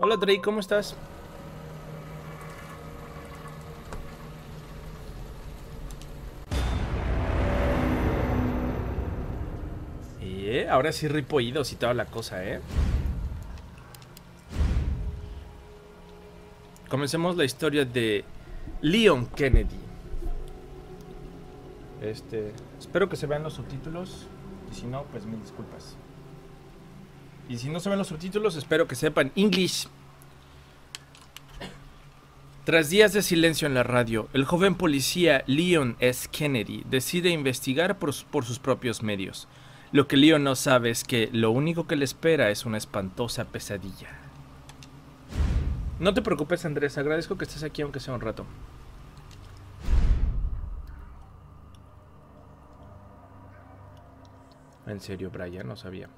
Hola Drake, ¿cómo estás? Eh, ahora sí ripoídos y toda la cosa, ¿eh? Comencemos la historia de Leon Kennedy. Este, espero que se vean los subtítulos y si no, pues mil disculpas. Y si no se ven los subtítulos, espero que sepan English. Tras días de silencio en la radio, el joven policía Leon S. Kennedy decide investigar por, por sus propios medios. Lo que Leon no sabe es que lo único que le espera es una espantosa pesadilla. No te preocupes, Andrés, agradezco que estés aquí aunque sea un rato. En serio, Brian, no sabía.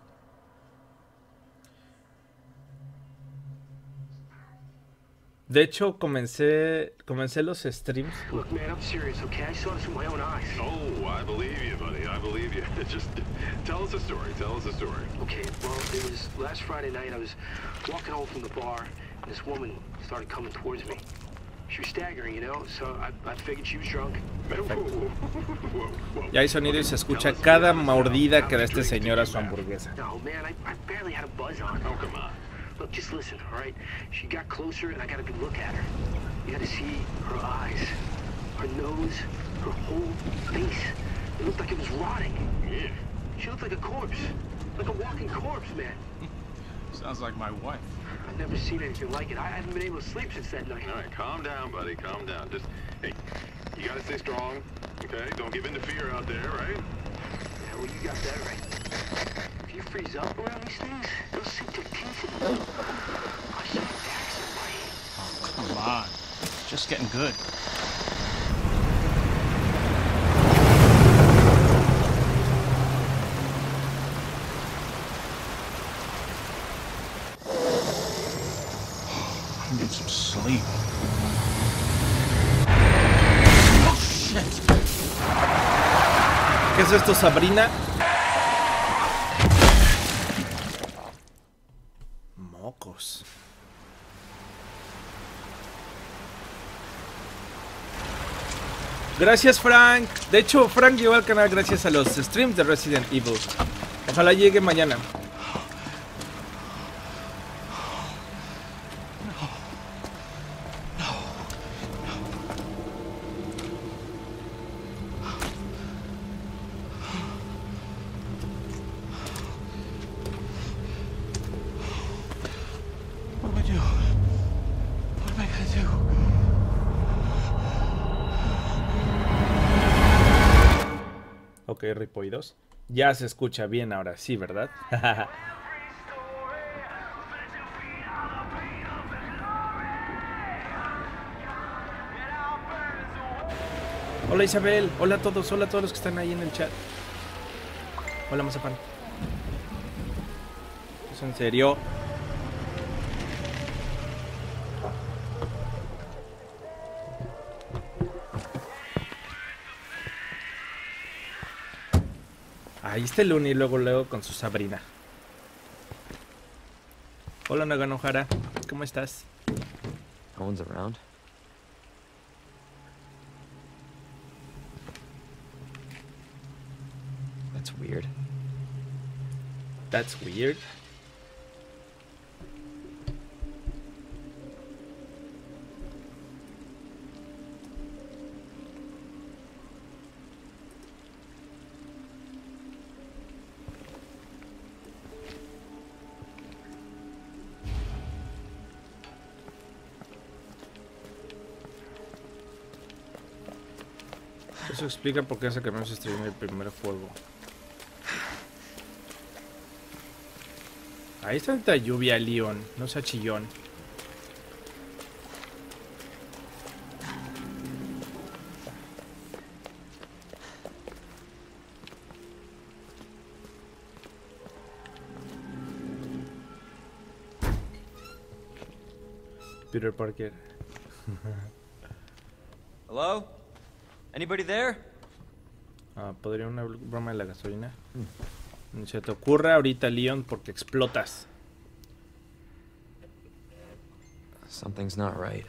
De hecho, comencé, comencé los streams. Look, man, I'm serious, okay? I saw this with my own eyes. Oh, I believe you, buddy. I believe you. Just tell us a story. Tell us a story. Okay, well, it was last Friday night. I was walking home from the bar, and this woman started coming towards me. She was staggering, you know, so I, I figured she was drunk. Y hay sonido y se escucha cada mordida que da este señor a su hamburguesa. No, man, I, I barely had a buzz on. Oh, come on. Look, just listen, all right? She got closer, and I got a good look at her. You had to see her eyes, her nose, her whole face. It looked like it was rotting. Yeah. She looked like a corpse, like a walking corpse, man. Sounds like my wife. I've never seen anything like it. I haven't been able to sleep since that night. All right, calm down, buddy. Calm down. Just, hey, you gotta stay strong, okay? Don't give in to fear out there, right? Yeah, well, you got that right. If you freeze up around these things, they'll sink their teeth in you. I should attack somebody. Oh, come on. It's just getting good. I need some sleep. ¿Qué es esto, Sabrina? Mocos. Gracias, Frank. De hecho, Frank llegó al canal gracias a los streams de Resident Evil. Ojalá llegue mañana. Ok, ripoidos. Ya se escucha bien ahora, sí, ¿verdad? Hola Isabel, hola a todos, hola a todos los que están ahí en el chat. Hola Mazapán. ¿Es en serio? Ahí está el Uni luego luego con su Sabrina. Hola Naganohara, ¿cómo estás? No one's around. That's weird. That's weird. Eso explica por qué que no se estrene el primer juego. Ahí está tanta lluvia, Leon. No sea chillón. Peter Parker. Hello? Anybody there? Ah, ¿Podría una broma de la gasolina? Ni se te ocurra ahorita, Leon, porque explotas. Something's not right.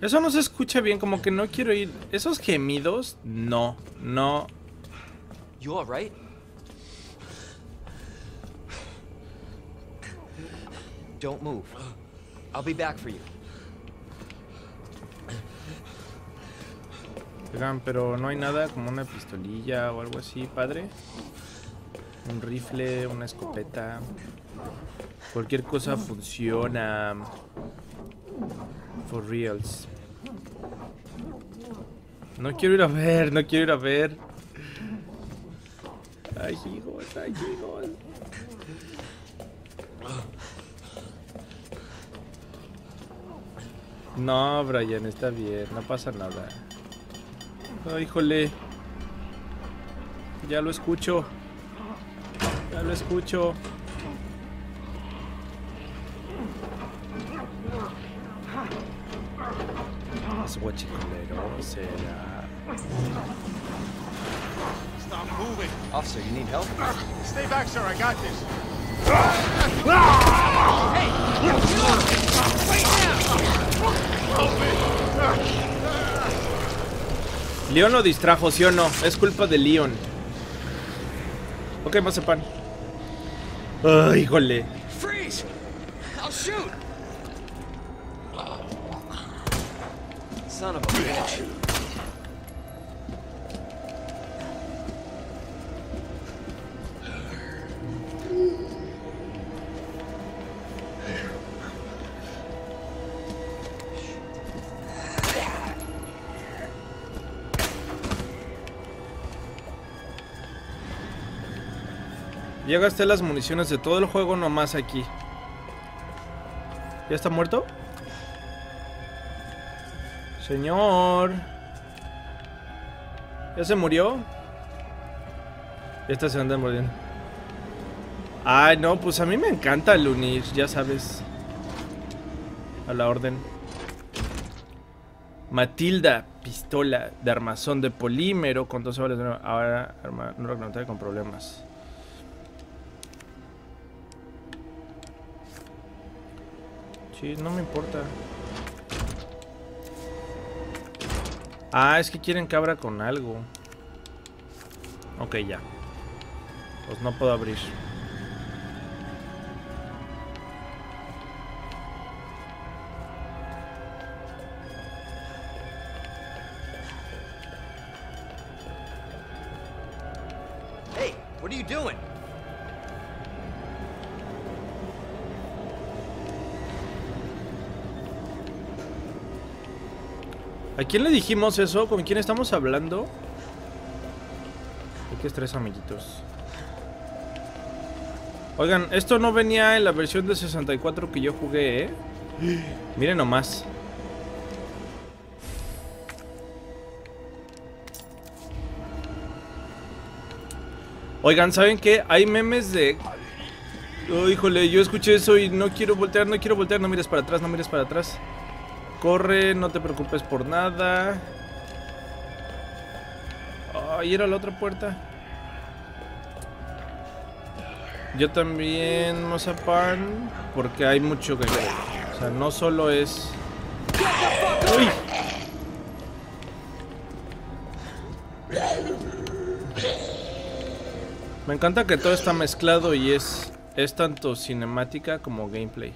Eso no se escucha bien, como que no quiero ir. Esos gemidos, no, no. You alright? Don't move. I'll be back for you. Oigan, pero no hay nada como una pistolilla o algo así, padre. Un rifle, una escopeta. Cualquier cosa funciona. For reals. No quiero ir a ver, no quiero ir a ver. Ay, hijos, ay. No, Brian, está bien, no pasa nada. Ay, híjole. Ya lo escucho. Ya lo escucho. Será. Officer, you need help? Stay back, sir. I got this. Leon lo distrajo, ¿sí o no? Es culpa de Leon. Ok, pan. Ay, híjole. Freeze! I'll shoot! Son of a bitch. Ya gasté las municiones de todo el juego nomás aquí. ¿Ya está muerto? Señor. ¿Ya se murió? Esta se anda muriendo. Ay, no, pues a mí me encanta el unir, ya sabes. A la orden. Matilda, pistola de armazón de polímero con dos balas. Ahora arma no reconocida con problemas. Sí, no me importa. Ah, es que quieren cabra con algo. Ok, ya. Pues no puedo abrir. Quién le dijimos eso? ¿Con quién estamos hablando? Hay que estrés, amiguitos. Oigan, esto no venía en la versión de 64 que yo jugué, ¿eh? Miren nomás. Oigan, ¿saben qué? Hay memes de... Oh, híjole, yo escuché eso y no quiero voltear, no quiero voltear. No mires para atrás, no mires para atrás. Corre, no te preocupes por nada. Ahí era la otra puerta. Yo también, Mozapan, porque hay mucho que ver. O sea, no solo es... ¡Uy! Me encanta que todo está mezclado y es, es tanto cinemática como gameplay.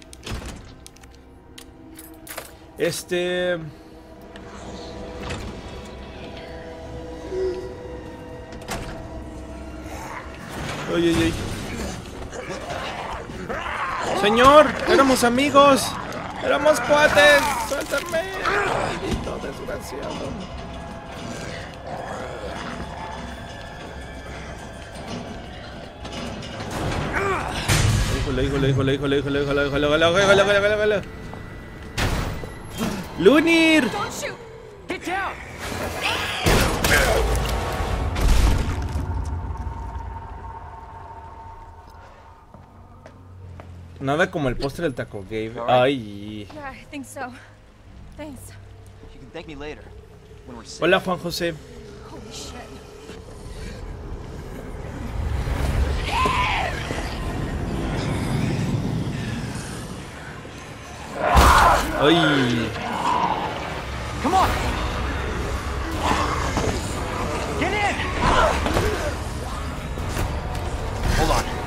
Este... Señor, éramos amigos. Éramos cuates. Suéltame. Desgraciado. Híjole, híjole, híjole, híjole, híjole, híjole, híjole, híjole, híjole, híjole, híjole. ¡Lunir! Nada como el postre del Taco Gabe. Ay. Hola Juan José. Ay, Come on! Get in! Hold on.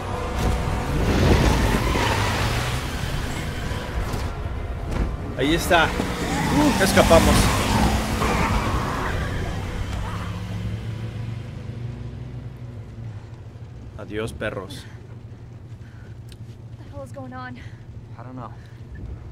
ahí está. Escapamos. Adiós, perros. What the hell is going on? I don't know.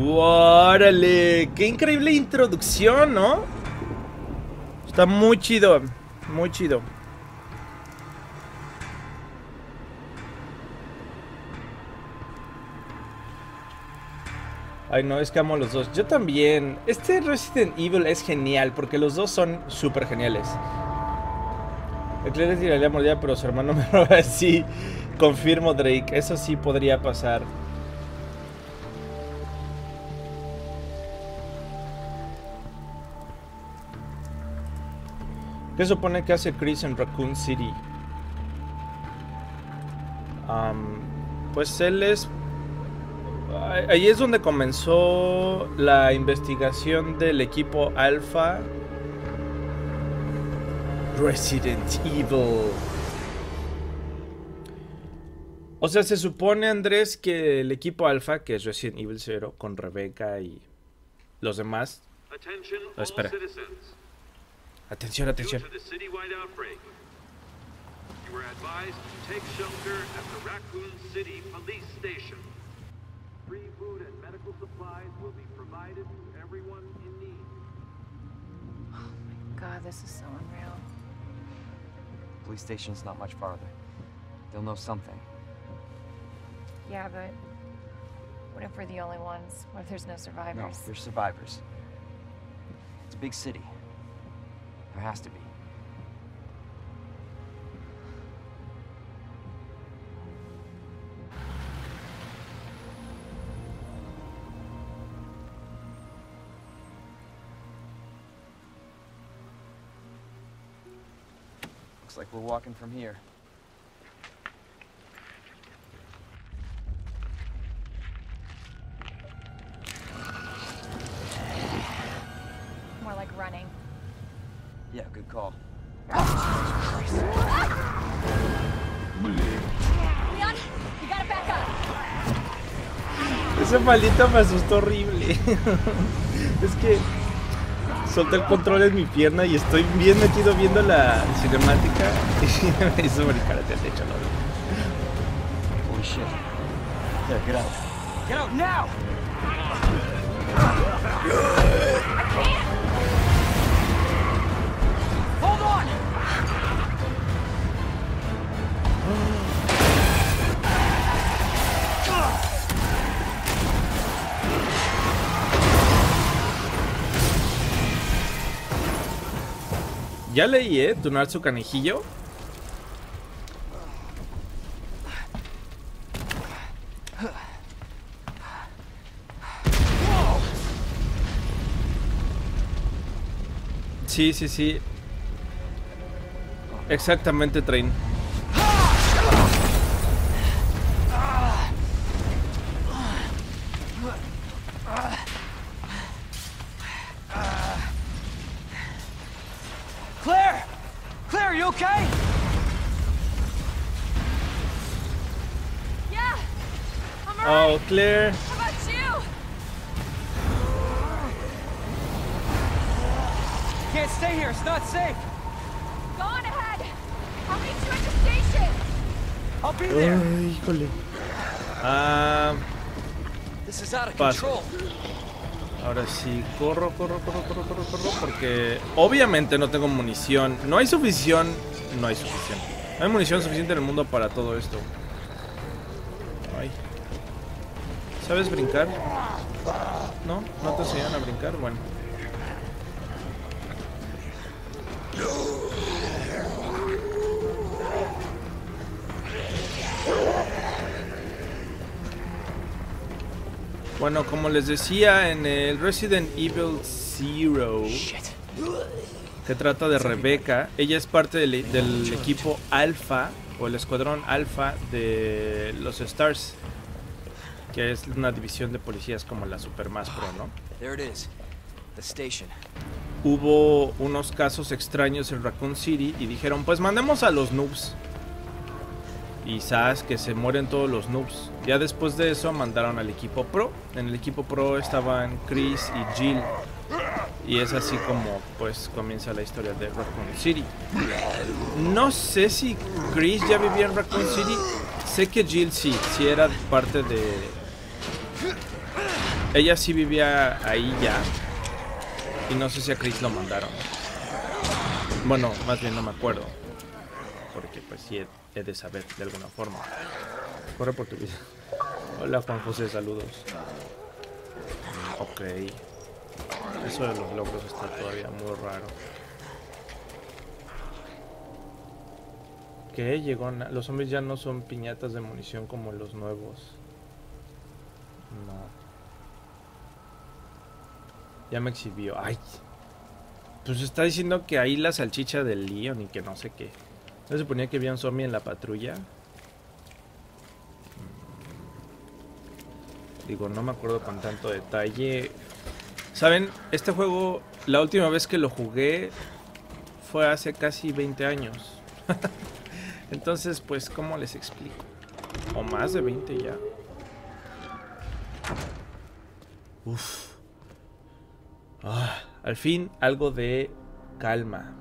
¡Órale! ¡Qué increíble introducción, ¿no? Está muy chido. Muy chido. Ay, no, es que amo los dos. Yo también. Este Resident Evil es genial porque los dos son súper geniales. Eclair le tiraría mordida, pero su hermano me roba así. Confirmo, Drake. Eso sí podría pasar. ¿Qué supone que hace Chris en Raccoon City? Pues él es... ah- Ahí es donde comenzó la investigación del equipo Alpha Resident Evil. O sea, se supone, Andrés, que el equipo Alpha, que es Resident Evil 0, con Rebecca y los demás... Oh, all espera. citizens. Atención, Due atención. to the citywide outbreak, you were advised to take shelter at the Raccoon City Police Station. Free food and medical supplies will be provided to everyone in need. God, this is so unreal. Police station's not much farther. They'll know something. Yeah, but what if we're the only ones? What if there's no No, survivors? they're survivors. It's a big city. There has to be. Looks like we're walking from here. Ese maldito me asustó horrible. es que solté el control en mi pierna y estoy bien metido viendo la cinemática y me hizo brincar hacia el techo. ¿no? Holy shit. There, get out. Get out now! Ya leí, ¿eh? Tunar su canijillo. Sí, sí, sí. Exactamente, Train. You? Can't stay here, it's not safe. Go on ahead. I'll meet you at the station. I'll be there. Ay, híjole. Ah, This is out of Paso. control. Ahora sí, corro, corro, corro, corro, corro, corro, porque obviamente no tengo munición. No hay suficiente, no hay suficiente. No hay munición suficiente en el mundo para todo esto. ¿Sabes brincar? ¿No? ¿No te enseñan a brincar? Bueno. Bueno, como les decía, en el Resident Evil Zero, que trata de Rebecca, ella es parte del equipo Alpha, o el escuadrón Alpha de los Stars, que es una división de policías como la Super Más Pro, ¿no? There it is. The station. Hubo unos casos extraños en Raccoon City y dijeron, pues mandemos a los noobs. Y sabes que se mueren todos los noobs. Ya después de eso mandaron al equipo pro. En el equipo pro estaban Chris y Jill. Y es así como pues comienza la historia de Raccoon City. No sé si Chris ya vivía en Raccoon City. Sé que Jill sí, sí era parte de... Ella sí vivía ahí ya. Y no sé si a Chris lo mandaron. Bueno, más bien no me acuerdo. Porque pues sí he, de saber de alguna forma. Corre por tu vida. Hola Juan José, saludos. Ok. Eso de los logros está todavía muy raro. ¿Qué? Llegó Los zombies ya no son piñatas de munición como los nuevos. No. Ya me exhibió. Ay. Pues está diciendo que ahí la salchicha del Leon y que no sé qué. ¿No se suponía que había un zombie en la patrulla? Mm. Digo, no me acuerdo con tanto detalle. Saben, este juego, la última vez que lo jugué fue hace casi 20 años. Entonces, pues, ¿cómo les explico? O más de 20 ya. Uf. Ah, al fin, algo de calma.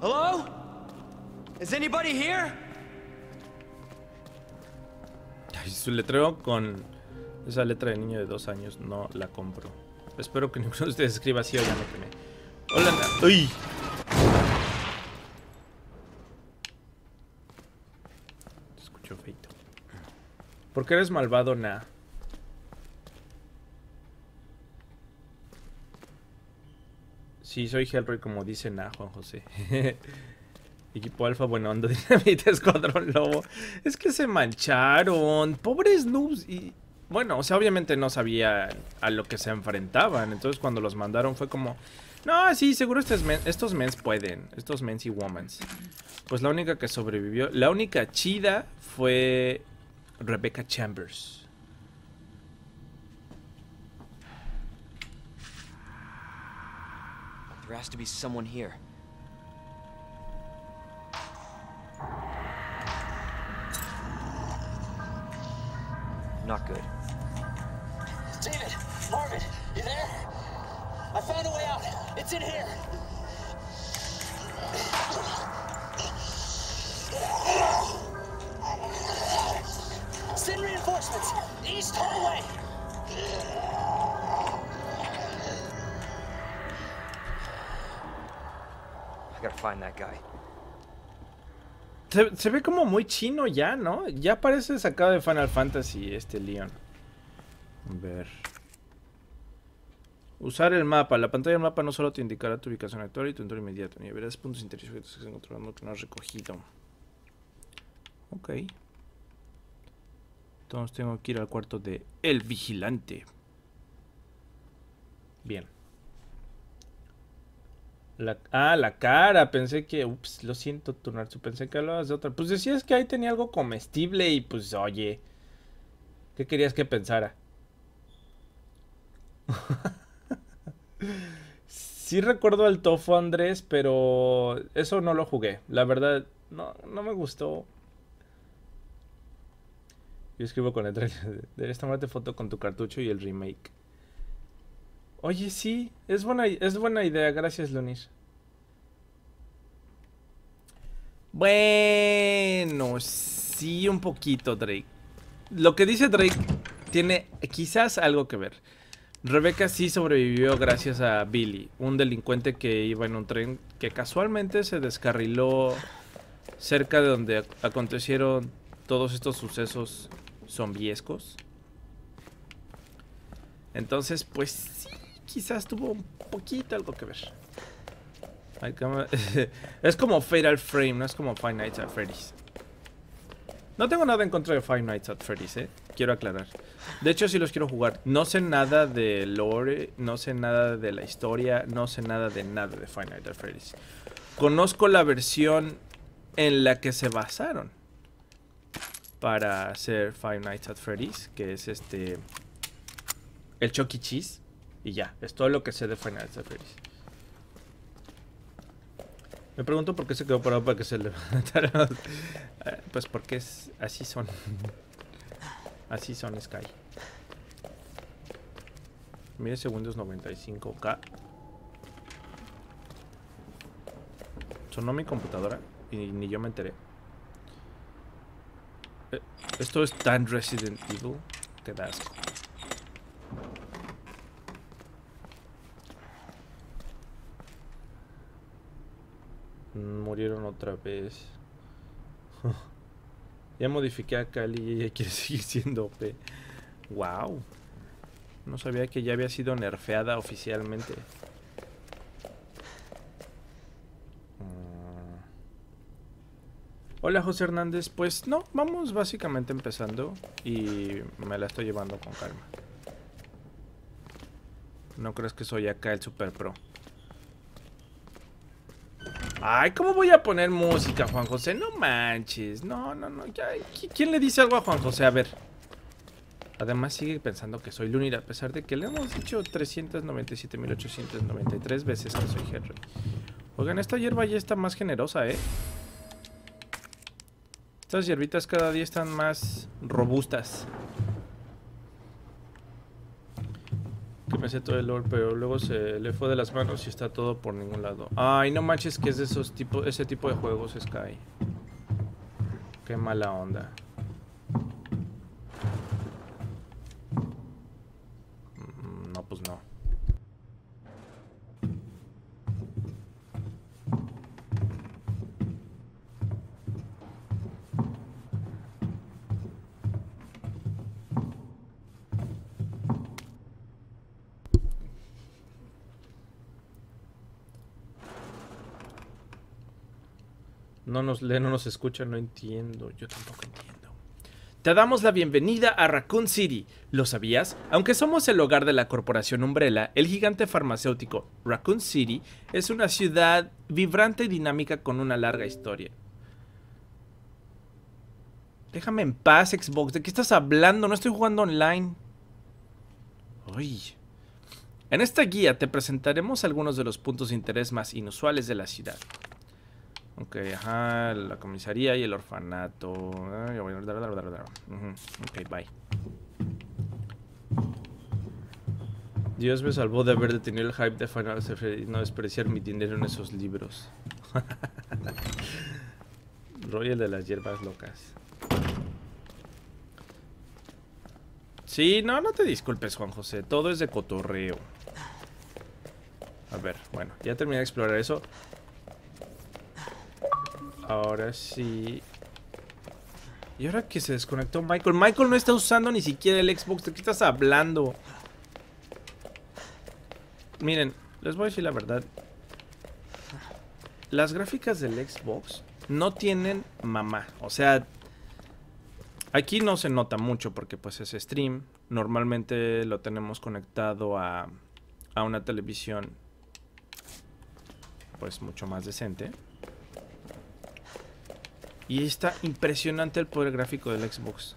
Hello? Is anybody here? Ay, su letrero con esa letra de niño de dos años no la compro. Espero que ninguno de ustedes escriba así o ya me quemé. Hola, ¡Uy! ¿Por qué eres malvado, Na? Sí, soy Hellroy, como dice Na, Juan José. Equipo Alfa, bueno, ando dinamita, Escuadrón Lobo. Es que se mancharon. Pobres noobs. Y bueno, o sea, obviamente no sabía a lo que se enfrentaban. Entonces, cuando los mandaron fue como. No, sí, seguro estos, men- estos mens pueden. Estos mens y womans. Pues la única que sobrevivió. La única chida fue. Rebecca Chambers. There has to be someone here. Not good. David, Marvin, you there? I found a way out. It's in here. Send reinforcements. East hallway. I gotta find that guy. Se, se ve como muy chino ya, ¿no? Ya parece sacado de Final Fantasy este Leon. A ver. Usar el mapa. La pantalla del mapa no solo te indicará tu ubicación actual y tu entorno inmediato, ni verás puntos interesantes que estás encontrando que no has recogido. Ok. Entonces tengo que ir al cuarto de El Vigilante. Bien. Ah, la cara. Pensé que. Ups, lo siento, Tunarzu. Pensé que hablabas de otra. Pues decías que ahí tenía algo comestible y pues, oye. ¿Qué querías que pensara? sí recuerdo al tofu, Andrés, pero eso no lo jugué. La verdad, no, no me gustó. Yo escribo con letra. Deberías tomarte foto con tu cartucho y el remake. Oye, sí, es buena, es buena idea, gracias, Lunis. Bueno, sí, un poquito, Drake. lo que dice Drake tiene quizás algo que ver. Rebecca sí sobrevivió gracias a Billy, un delincuente que iba en un tren que casualmente se descarriló cerca de donde ac- acontecieron todos estos sucesos zombiescos. Entonces, pues sí, quizás tuvo un poquito algo que ver. Es como Fatal Frame, no es como Five Nights at Freddy's. No tengo nada en contra de Five Nights at Freddy's, eh. Quiero aclarar. De hecho, sí los quiero jugar. No sé nada de lore, no sé nada de la historia, no sé nada de nada de Five Nights at Freddy's. Conozco la versión en la que se basaron para hacer Five Nights at Freddy's, que es este el Chuck E. Cheese y ya, es todo lo que sé de Five Nights at Freddy's. Me pregunto por qué se quedó parado para que se levantara. Eh, pues porque es así son. Así son Sky. Mire segundos 95k. Sonó mi computadora y ni yo me enteré. Eh, Esto es tan Resident Evil que da Murieron otra vez. ya modifiqué a Cali y ella quiere seguir siendo OP. Wow. No sabía que ya había sido nerfeada oficialmente. Hola José Hernández, pues no, vamos básicamente empezando y me la estoy llevando con calma. No crees que soy acá el super pro. Ay, ¿cómo voy a poner música, Juan José? No manches. No, no, no. ya, ¿qui- ¿Quién le dice algo a Juan José? A ver. Además sigue pensando que soy Lunir a pesar de que le hemos dicho 397.893 veces que soy Henry. Oigan, esta hierba ya está más generosa, ¿eh? Estas hierbitas cada día están más robustas. Que me sé todo el lore, pero luego se le fue de las manos y está todo por ningún lado. Ay, no manches que es de esos tipo, ese tipo de juegos, Sky. Qué mala onda. Mm, No, pues no. No nos lee, no nos escucha, no entiendo. Yo tampoco entiendo. Te damos la bienvenida a Raccoon City. ¿Lo sabías? Aunque somos el hogar de la corporación Umbrella, el gigante farmacéutico Raccoon City es una ciudad vibrante y dinámica con una larga historia. Déjame en paz, Xbox. ¿De qué estás hablando? No estoy jugando online. Uy. En esta guía te presentaremos algunos de los puntos de interés más inusuales de la ciudad. Ok, ajá, la comisaría y el orfanato. Ay, Ujú, Ok, bye. Dios me salvó de haber detenido el hype de Final Fantasy y no despreciar mi dinero en esos libros. Roy el de las hierbas locas. Sí, no, no te disculpes, Juan José. Todo es de cotorreo. A ver, bueno, ya terminé de explorar eso. Ahora sí. ¿Y ahora que se desconectó Michael? Michael no está usando ni siquiera el Xbox. ¿De qué estás hablando? Miren, les voy a decir la verdad. Las gráficas del Xbox no tienen mamá. O sea, aquí no se nota mucho porque pues es stream. Normalmente lo tenemos conectado a, a una televisión pues mucho más decente. Y está impresionante el poder gráfico del Xbox.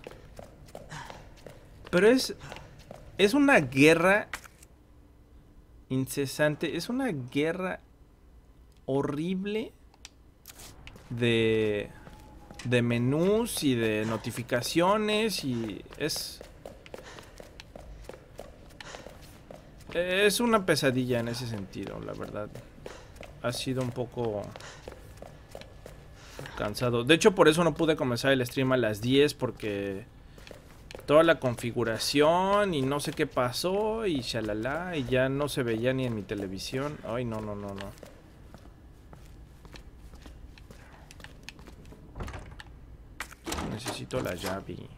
Pero es. Es una guerra incesante. Es una guerra horrible de. de menús y de notificaciones. Y es. Es una pesadilla en ese sentido, la verdad. Ha sido un poco cansado. De hecho, por eso no pude comenzar el stream a las 10 porque toda la configuración y no sé qué pasó y shalala y ya no se veía ni en mi televisión. Ay, no, no, no, no. Necesito la llave.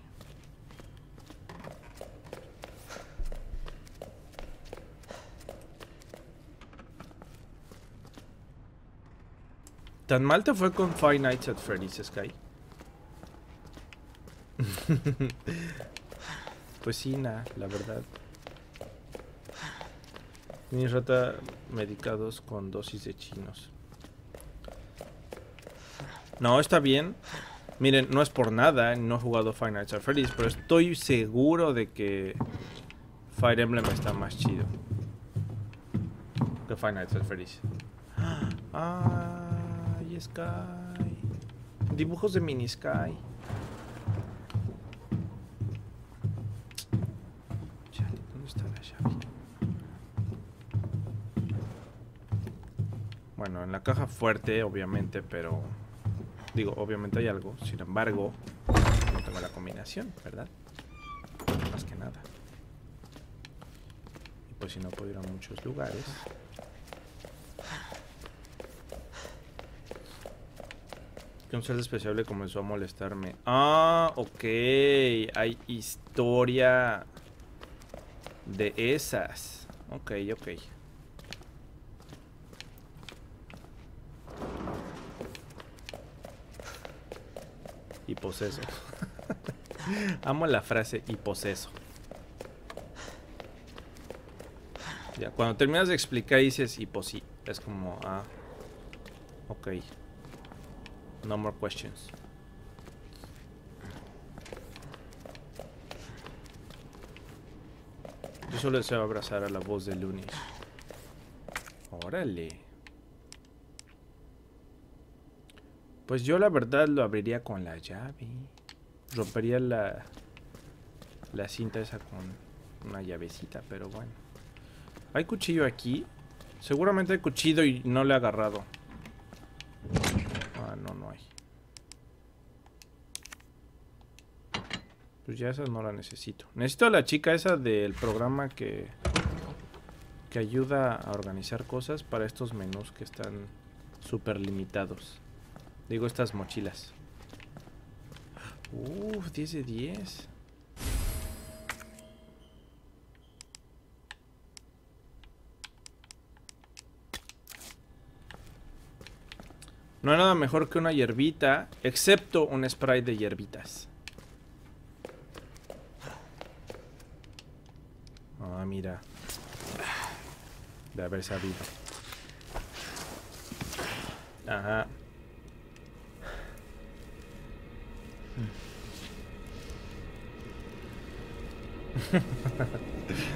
¿Tan mal te fue con Five Nights at Freddy's, Sky? pues sí, la verdad. Ni rata medicados con dosis de chinos. No, está bien. Miren, no es por nada, no he jugado Five Nights at Freddy's, pero estoy seguro de que Fire Emblem está más chido que Five Nights at Freddy's. Sky. Dibujos de Mini Sky. ¿dónde está la llave? Bueno, en la caja fuerte, obviamente, pero... Digo, obviamente hay algo. Sin embargo, no tengo la combinación, ¿verdad? Más que nada. Y pues si no puedo ir a muchos lugares. Que un ser despreciable comenzó a molestarme. Ah, ok. Hay historia de esas. Ok, ok. Y poseso. Amo la frase y poseso. Ya, cuando terminas de explicar dices y posí. Es como, ah, ok. No more questions. Yo solo deseo abrazar a la voz de Lunis. Órale. Pues yo la verdad lo abriría con la llave. Rompería la, la cinta esa con una llavecita, pero bueno. ¿Hay cuchillo aquí? Seguramente hay cuchillo y no le he agarrado. No, no hay. Pues ya esa no la necesito. Necesito a la chica esa del programa que... Que ayuda a organizar cosas para estos menús que están súper limitados. Digo, estas mochilas. Uf, 10 de 10. No hay nada mejor que una hierbita, excepto un spray de hierbitas. Ah, mira. De haber sabido. Ajá.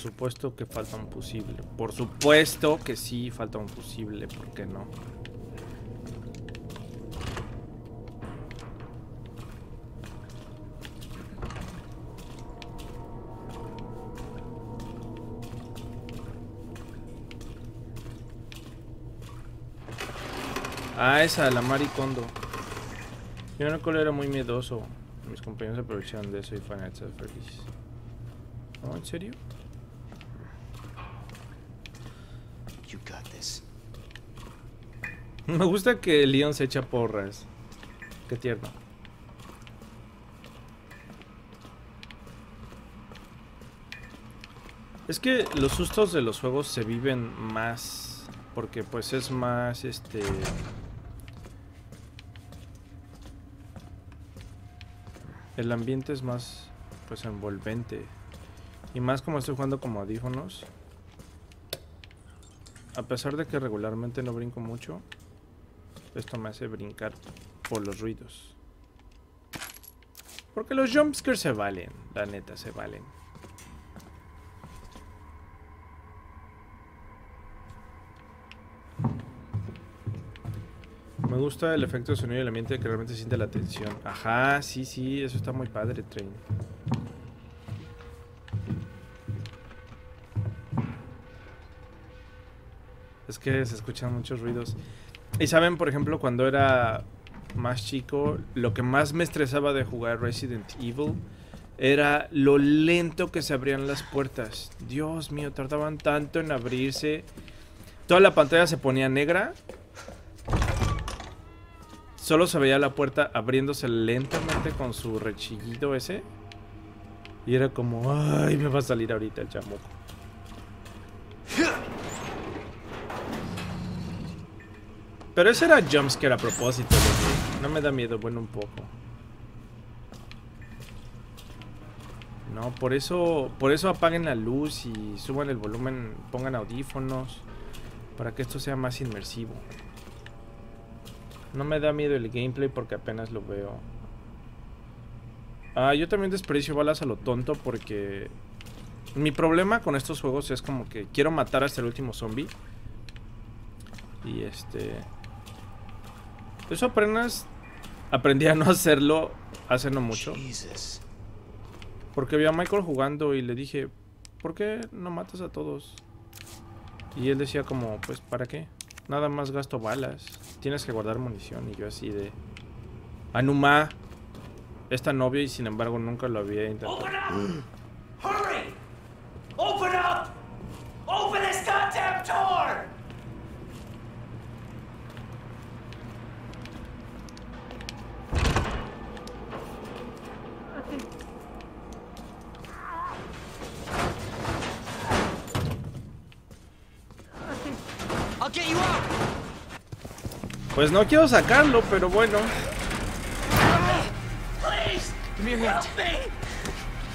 supuesto que falta un fusible. Por supuesto que sí falta un fusible. ¿Por qué no? Ah, esa, la Maricondo. Yo no recuerdo era muy miedoso. Mis compañeros aprovecharon de eso y Final Feliz. ¿No? ¿En serio? You got this. Me gusta que Leon se echa porras. Qué tierno. Es que los sustos de los juegos se viven más porque pues es más este el ambiente es más pues envolvente y más como estoy jugando como audífonos a pesar de que regularmente no brinco mucho esto me hace brincar por los ruidos porque los jumpscares se valen la neta se valen Me gusta el efecto de sonido y el ambiente que realmente siente la tensión. Ajá, sí, sí, eso está muy padre, Train. Es que se escuchan muchos ruidos. Y saben, por ejemplo, cuando era más chico, lo que más me estresaba de jugar Resident Evil era lo lento que se abrían las puertas. Dios mío, tardaban tanto en abrirse. Toda la pantalla se ponía negra. Solo se veía la puerta abriéndose lentamente con su rechillido ese. Y era como, ay, me va a salir ahorita el chamuco. Pero ese era jumpscare a propósito. No me da miedo, bueno, un poco. No, por eso, por eso apaguen la luz y suban el volumen, pongan audífonos, para que esto sea más inmersivo. No me da miedo el gameplay porque apenas lo veo. Ah, yo también desperdicio balas a lo tonto porque... Mi problema con estos juegos es como que quiero matar hasta el último zombie. Y este... Eso apenas aprendí a no hacerlo hace no mucho. Porque vi a Michael jugando y le dije, ¿por qué no matas a todos? Y él decía como, pues, ¿para qué? Nada más gasto balas. Tienes que guardar munición. Y yo así de... Anuma. Esta novia y sin embargo nunca lo había intentado. Open up! Hurry! Open up! Open this goddamn door! I'll get you out! Pues no quiero sacarlo, pero bueno. Please! Give me your hand.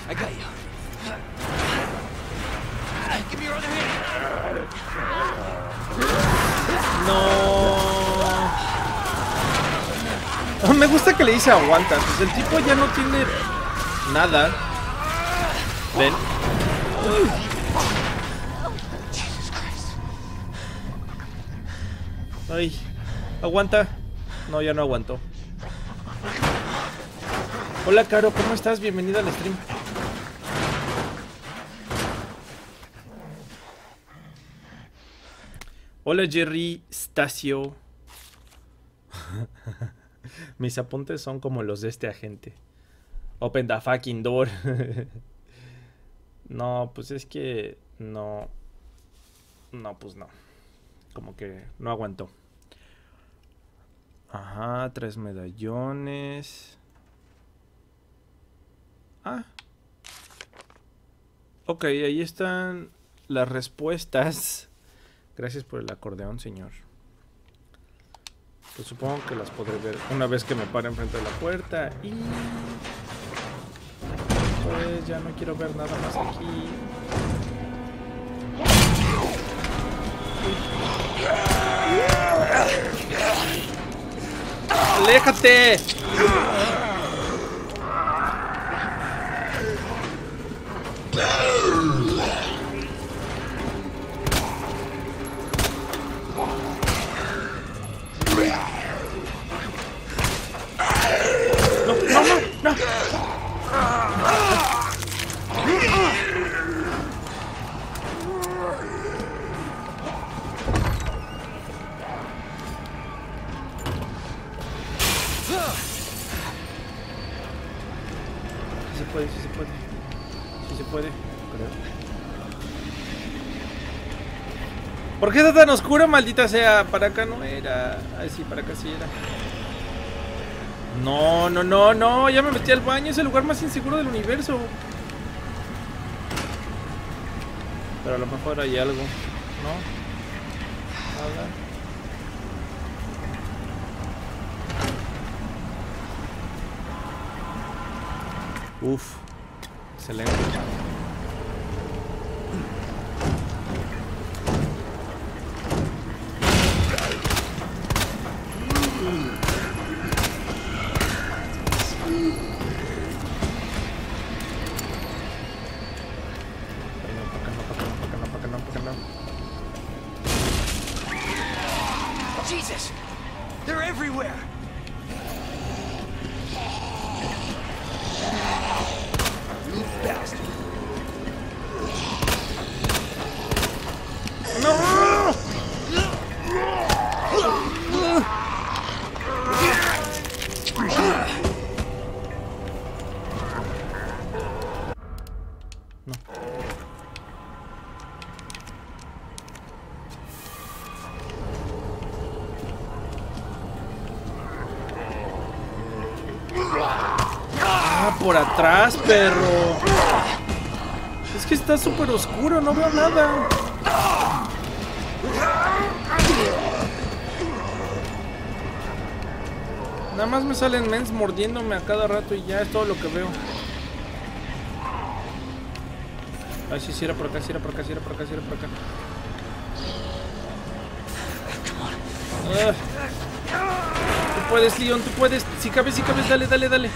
I got you. Give me your other hand. No. Me gusta que le dice aguanta. Pues el tipo ya no tiene nada. Ven. Ay, aguanta. No, ya no aguantó. Hola, Caro, ¿cómo estás? Bienvenida al stream. Hola, Jerry Stacio. Mis apuntes son como los de este agente. Open the fucking door. no, pues es que no. No, pues no. Como que no aguantó. Ajá, tres medallones. Ah. Ok, ahí están las respuestas. Gracias por el acordeón, señor. Pues supongo que las podré ver una vez que me pare enfrente de la puerta. Y. Ya no quiero ver nada más aquí. ¡Aléjate! ¿Por qué está tan oscuro, maldita sea? Para acá no era. Ay, sí, para acá sí era. No, no, no, no. Ya me metí al baño. Es el lugar más inseguro del universo. Pero a lo mejor hay algo. ¿No? Nada. Uf. Excelente. No, atrás, perro. Es que está súper oscuro, no veo nada. Nada más me salen mens mordiéndome a cada rato y ya es todo lo que veo. Ay, sí, sí era por acá, sí era por acá, sí era por acá, sí era por acá. Ah. Tú puedes, Leon, tú puedes. Si cabes, si cabes, dale, dale, dale.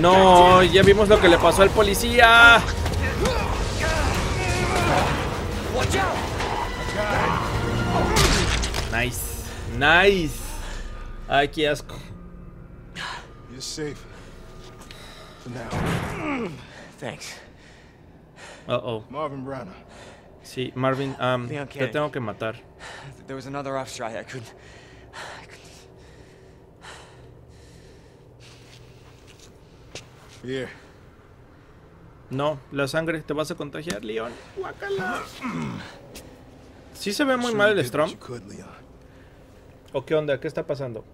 No, ya vimos lo que le pasó al policía. Nice, nice. Ay, qué asco. You're safe. For now. Thanks. Uh oh. Marvin Branner. Sí, Marvin, um, te tengo que matar. There was another officer I, I couldn't. I couldn't. Here. No, la sangre, te vas a contagiar, Leon. Guácala. Sí se ve muy mal el Strom. ¿O qué onda? ¿Qué está pasando?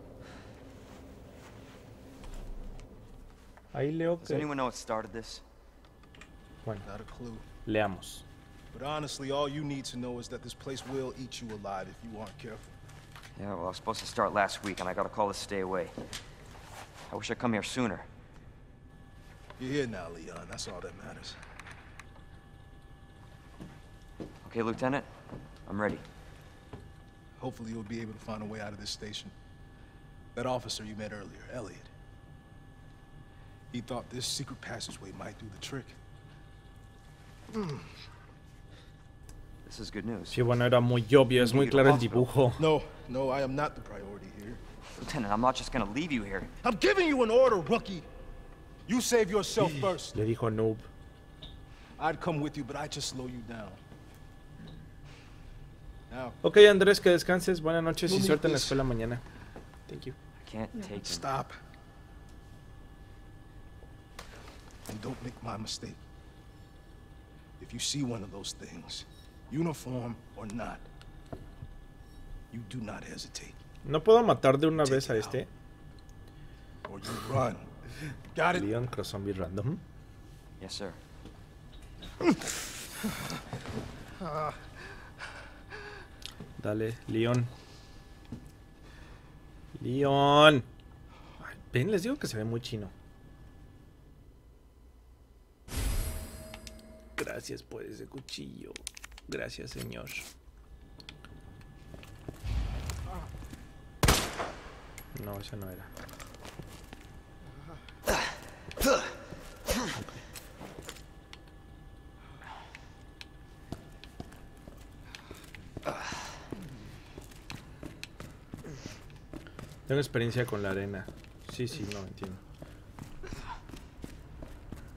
Ahí leo Does que... anyone know what started this? Bueno, leamos. But honestly, all you need to know is that this place will eat you alive if you aren't careful. Yeah, well, I was supposed to start last week, and I got a call to stay away. I wish I'd come here sooner. You're here now, Leon. That's all that matters. Okay, Lieutenant? I'm ready. Hopefully, you'll be able to find a way out of this station. That officer you met earlier, Elliot. He thought this secret passageway might do the trick. Hmm. This is good news. Sí, bueno, era muy obvio, es muy claro el dibujo. No, no, I am not the priority here. Lieutenant, I'm not just gonna leave you here. I'm giving you an order, rookie. You save yourself first. Le dijo noob. I'd come with you, but I just slow you down. Now, Ok, Andrés, que descanses. Buenas noches y suerte en la escuela mañana. Thank you. I can't take him. stop. And don't make my mistake. If you see one of those things, uniform or not, you do not hesitate. ¿No puedo matar de una vez a este? Or you run. Got it? Leon Cross Zombie Random. Yes, sir. Dale, Leon. Leon. Ay, ven, les digo que se ve muy chino. Gracias por ese cuchillo. Gracias, señor. No, ese no era. Tengo experiencia con la arena. Sí, sí, no entiendo.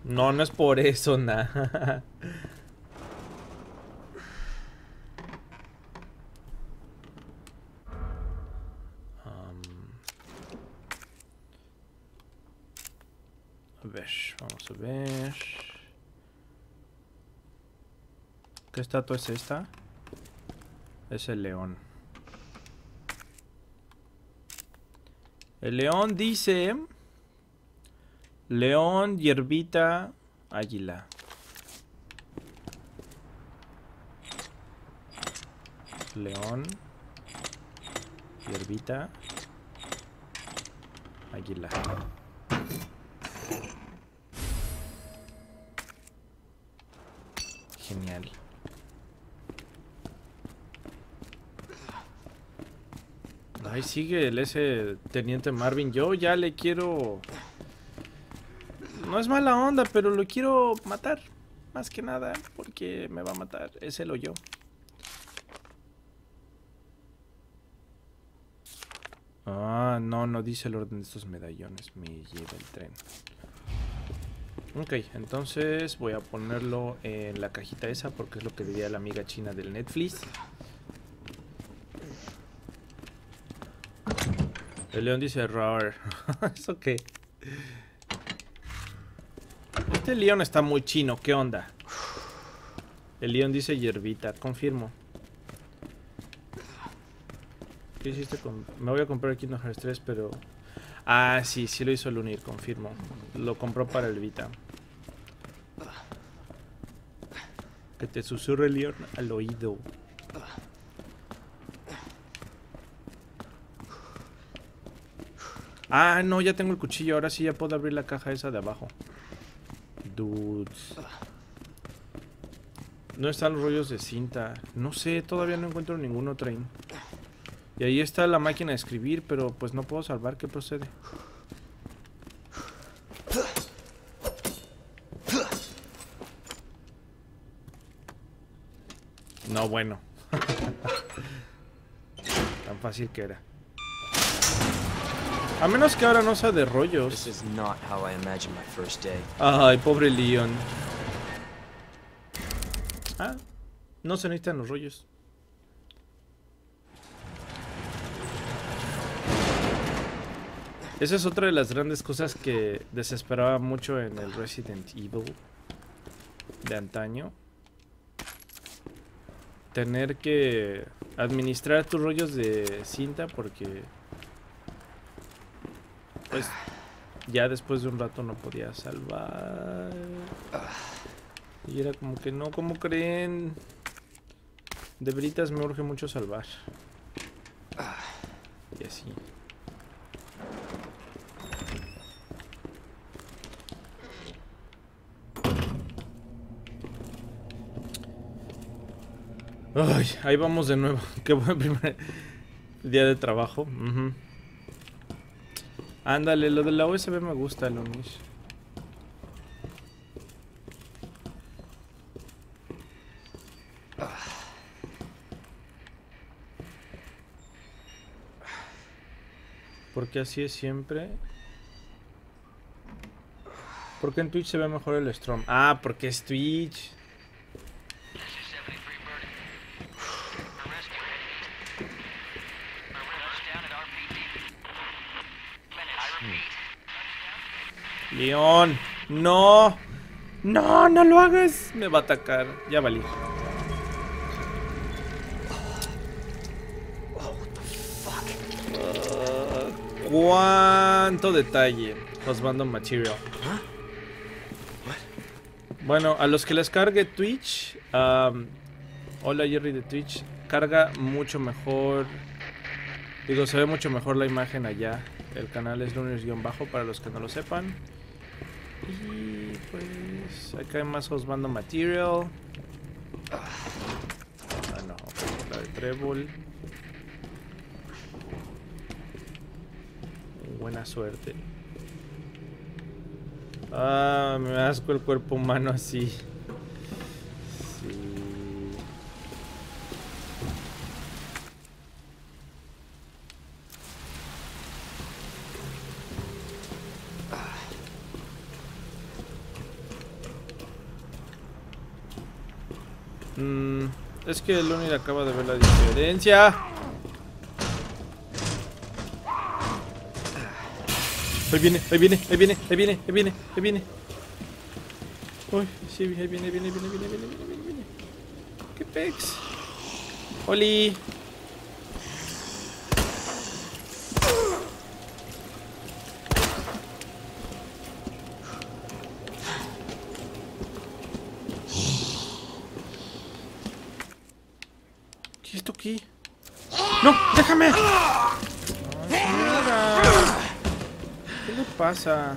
No, no es por eso, nada. a ver, vamos a ver. ¿Qué estatua es esta? Es el león. El león dice... León, hierbita, águila. León, hierbita, águila. Genial. Ahí sigue el ese teniente Marvin. Yo ya le quiero... No es mala onda, pero lo quiero matar. Más que nada, porque me va a matar. Es él o yo. Ah, no, no dice el orden de estos medallones. Me lleva el tren. Ok, entonces voy a ponerlo en la cajita esa porque es lo que diría la amiga china del Netflix. El león dice roar. ¿Eso qué? Este león está muy chino, ¿qué onda? El león dice hierbita, confirmo. ¿Qué hiciste con...? Me voy a comprar el Kingdom Hearts 3, pero... Ah, sí, sí lo hizo el Unir, confirmo. Lo compró para el Vita. Que te susurre Leon al oído. Ah, no, ya tengo el cuchillo. Ahora sí ya puedo abrir la caja esa de abajo. Dudes. ¿No están los rollos de cinta? No sé, todavía no encuentro ningún train. Y ahí está la máquina de escribir, pero pues no puedo salvar. ¿Qué procede? No, bueno. Tan fácil que era. A menos que ahora no sea de rollos. Ay, pobre Leon. Ah, no se necesitan los rollos. Esa es otra de las grandes cosas que desesperaba mucho en el Resident Evil de antaño. Tener que administrar tus rollos de cinta porque pues ya después de un rato no podía salvar. Y era como que no, como creen? De veritas me urge mucho salvar. Y así. Ay, ahí vamos de nuevo. Qué buen primer día de trabajo. Uh Ándale, lo de la USB me gusta, Lomish. Porque así es siempre. ¿Por qué en Twitch se ve mejor el Strom? Ah, porque es Twitch. León, no. No, no lo hagas. Me va a atacar. Ya valí. Cuánto detalle. mando Material. Bueno, a los que les cargue Twitch. hola Jerry de Twitch. Carga mucho mejor. Digo, se ve mucho mejor la imagen allá. El canal es lunes-bajo para los que no lo sepan. Y pues acá hay más Osbando Material. Ah, no, la de Trébol. Buena suerte. Ah, me asco el cuerpo humano así. Que el Luni acaba de ver la diferencia. Ahí viene, ahí viene, ahí viene, ahí viene, ahí viene, ahí viene. Uy, sí, ahí viene, ahí viene, ahí viene, ahí viene, ahí viene, ahí viene. ¿Qué pex? Oli. ¡No! ¡Déjame! ¿Qué le pasa?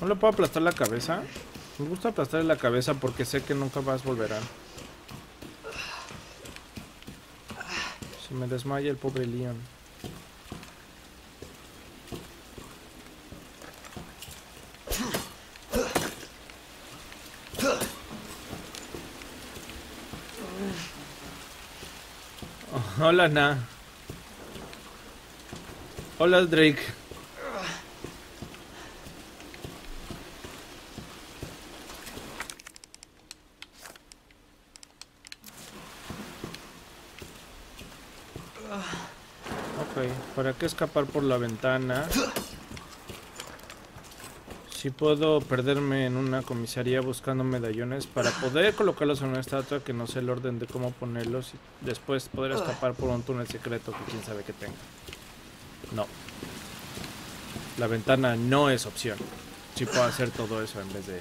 ¿No le puedo aplastar la cabeza? Me gusta aplastarle la cabeza porque sé que nunca más volverán. me desmaya el pobre Leon. Hola, Na. Hola, Drake. ¿Para qué escapar por la ventana? Si puedo perderme en una comisaría buscando medallones para poder colocarlos en una estatua que no sé el orden de cómo ponerlos y después poder escapar por un túnel secreto que quién sabe que tenga. No. La ventana no es opción. Si puedo hacer todo eso en vez de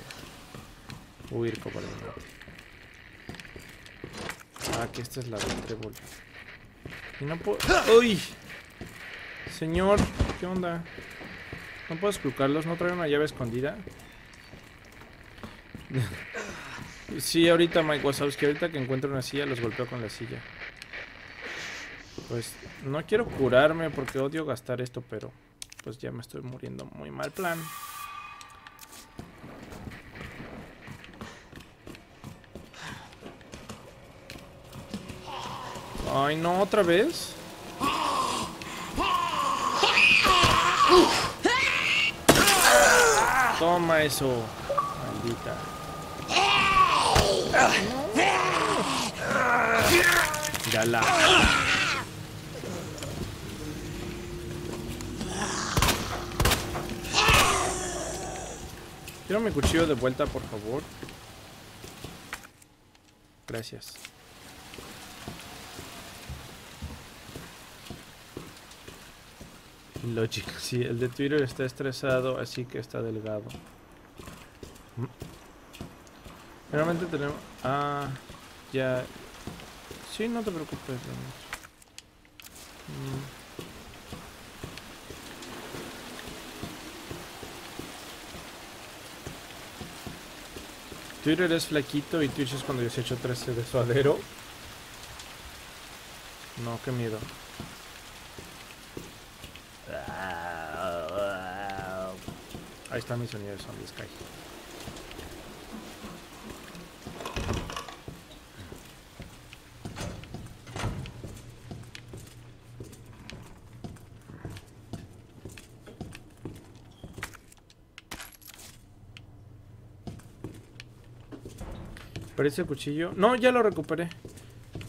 huir como el Ah, que esta es la del trébol. Y no puedo... ¡Uy! Señor, ¿qué onda? ¿No puedo colocarlos? ¿No trae una llave escondida? sí, ahorita Mike Wazowski, ahorita que encuentro una silla, los golpeo con la silla. Pues no quiero curarme porque odio gastar esto, pero pues ya me estoy muriendo muy mal plan. Ay, no, otra vez. Toma eso, maldita. Mírala. Quiero mi cuchillo de vuelta, por favor. Gracias. Logic, sí, el de Twitter está estresado, así que está delgado. Realmente tenemos... Ah, ya... Sí, no te preocupes. Mm. Twitter es flaquito y Twitch es cuando yo se hecho 13 de suadero. No, qué miedo. Ahí está mi sonido de Zombie Sky. Parece cuchillo. No, ya lo recuperé.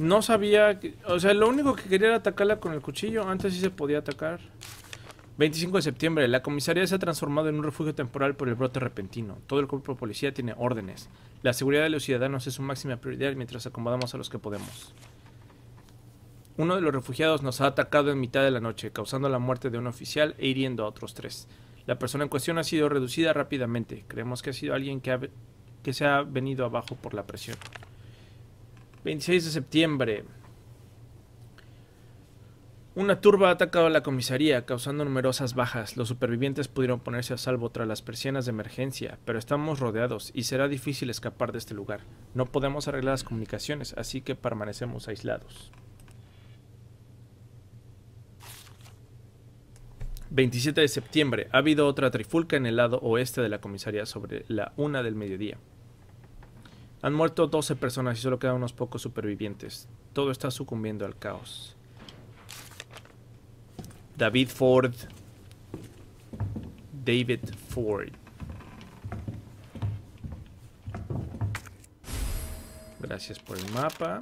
No sabía... O sea, lo único que quería era atacarla con el cuchillo. Antes sí se podía atacar. 25 de septiembre. La comisaría se ha transformado en un refugio temporal por el brote repentino. Todo el cuerpo de policía tiene órdenes. La seguridad de los ciudadanos es su máxima prioridad mientras acomodamos a los que podemos. Uno de los refugiados nos ha atacado en mitad de la noche, causando la muerte de un oficial e hiriendo a otros tres. La persona en cuestión ha sido reducida rápidamente. Creemos que ha sido alguien que, que se ha venido abajo por la presión. 26 de septiembre. Una turba ha atacado la comisaría, causando numerosas bajas. Los supervivientes pudieron ponerse a salvo tras las persianas de emergencia, pero estamos rodeados y será difícil escapar de este lugar. No podemos arreglar las comunicaciones, así que permanecemos aislados. 27 de septiembre. Ha habido otra trifulca en el lado oeste de la comisaría sobre la una del mediodía. Han muerto 12 personas y solo quedan unos pocos supervivientes. Todo está sucumbiendo al caos. David Ford. David Ford. Gracias por el mapa.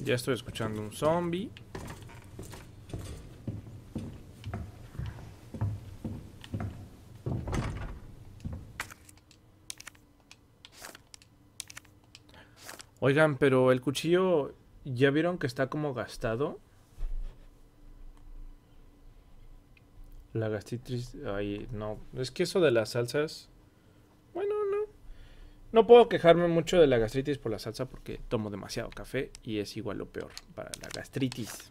Ya estoy escuchando un zombie. Oigan, pero el cuchillo, ¿ya vieron que está como gastado? La gastritis, ay, no, es que eso de las salsas, bueno, no. No puedo quejarme mucho de la gastritis por la salsa porque tomo demasiado café y es igual lo peor para la gastritis.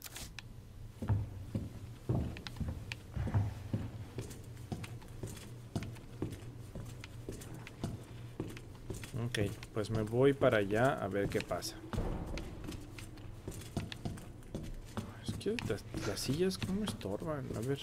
Ok, pues me voy para allá a ver qué pasa. Es que las, las sillas como estorban, a ver.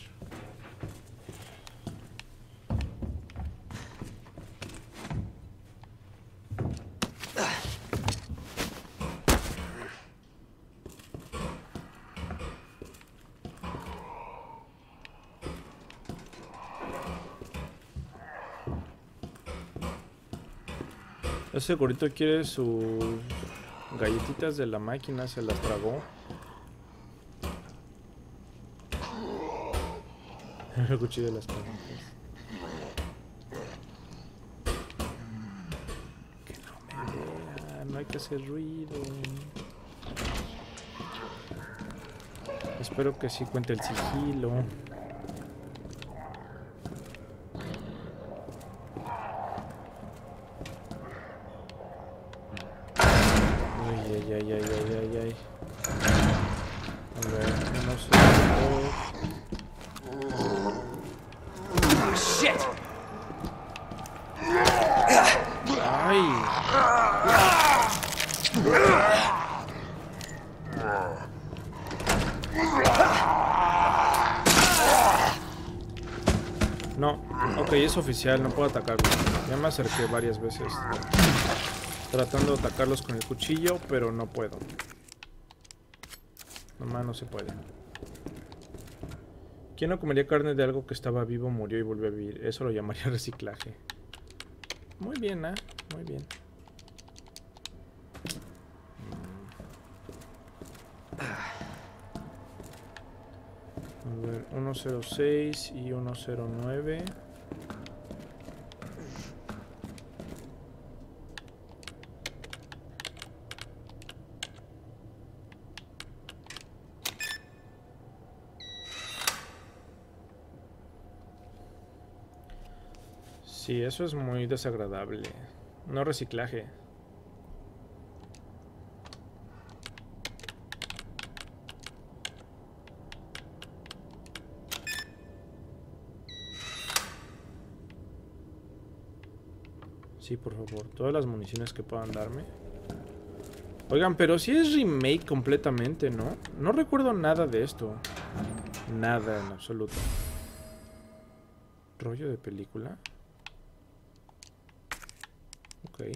Ese quiere sus galletitas de la máquina, se las tragó. El cuchillo de las palancas. Que no me vea, no hay que hacer ruido. Espero que sí cuente el sigilo. Ay, ay, ay, ay, ay, ay, ay. A ver, uno, dos. Shit! Ay. No, ok, es oficial, no puedo atacarlo. Ya me acerqué varias veces. Tratando de atacarlos con el cuchillo, pero no puedo. Nomás no se puede. ¿Quién no comería carne de algo que estaba vivo, murió y volvió a vivir? Eso lo llamaría reciclaje. Muy bien, ¿eh? Muy bien. A ver, 106 y 109. Sí, eso es muy desagradable. No reciclaje. Sí, por favor. Todas las municiones que puedan darme. Oigan, pero si es remake completamente, ¿no? No recuerdo nada de esto. Nada en absoluto. ¿Rollo de película? Ok.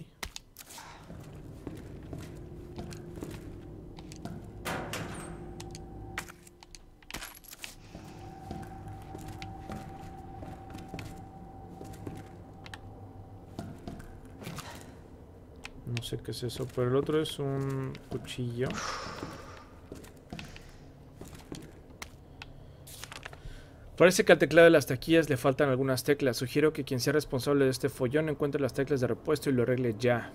No sé qué es eso, pero el otro es un cuchillo. Parece que al teclado de las taquillas le faltan algunas teclas. Sugiero que quien sea responsable de este follón encuentre las teclas de repuesto y lo arregle ya.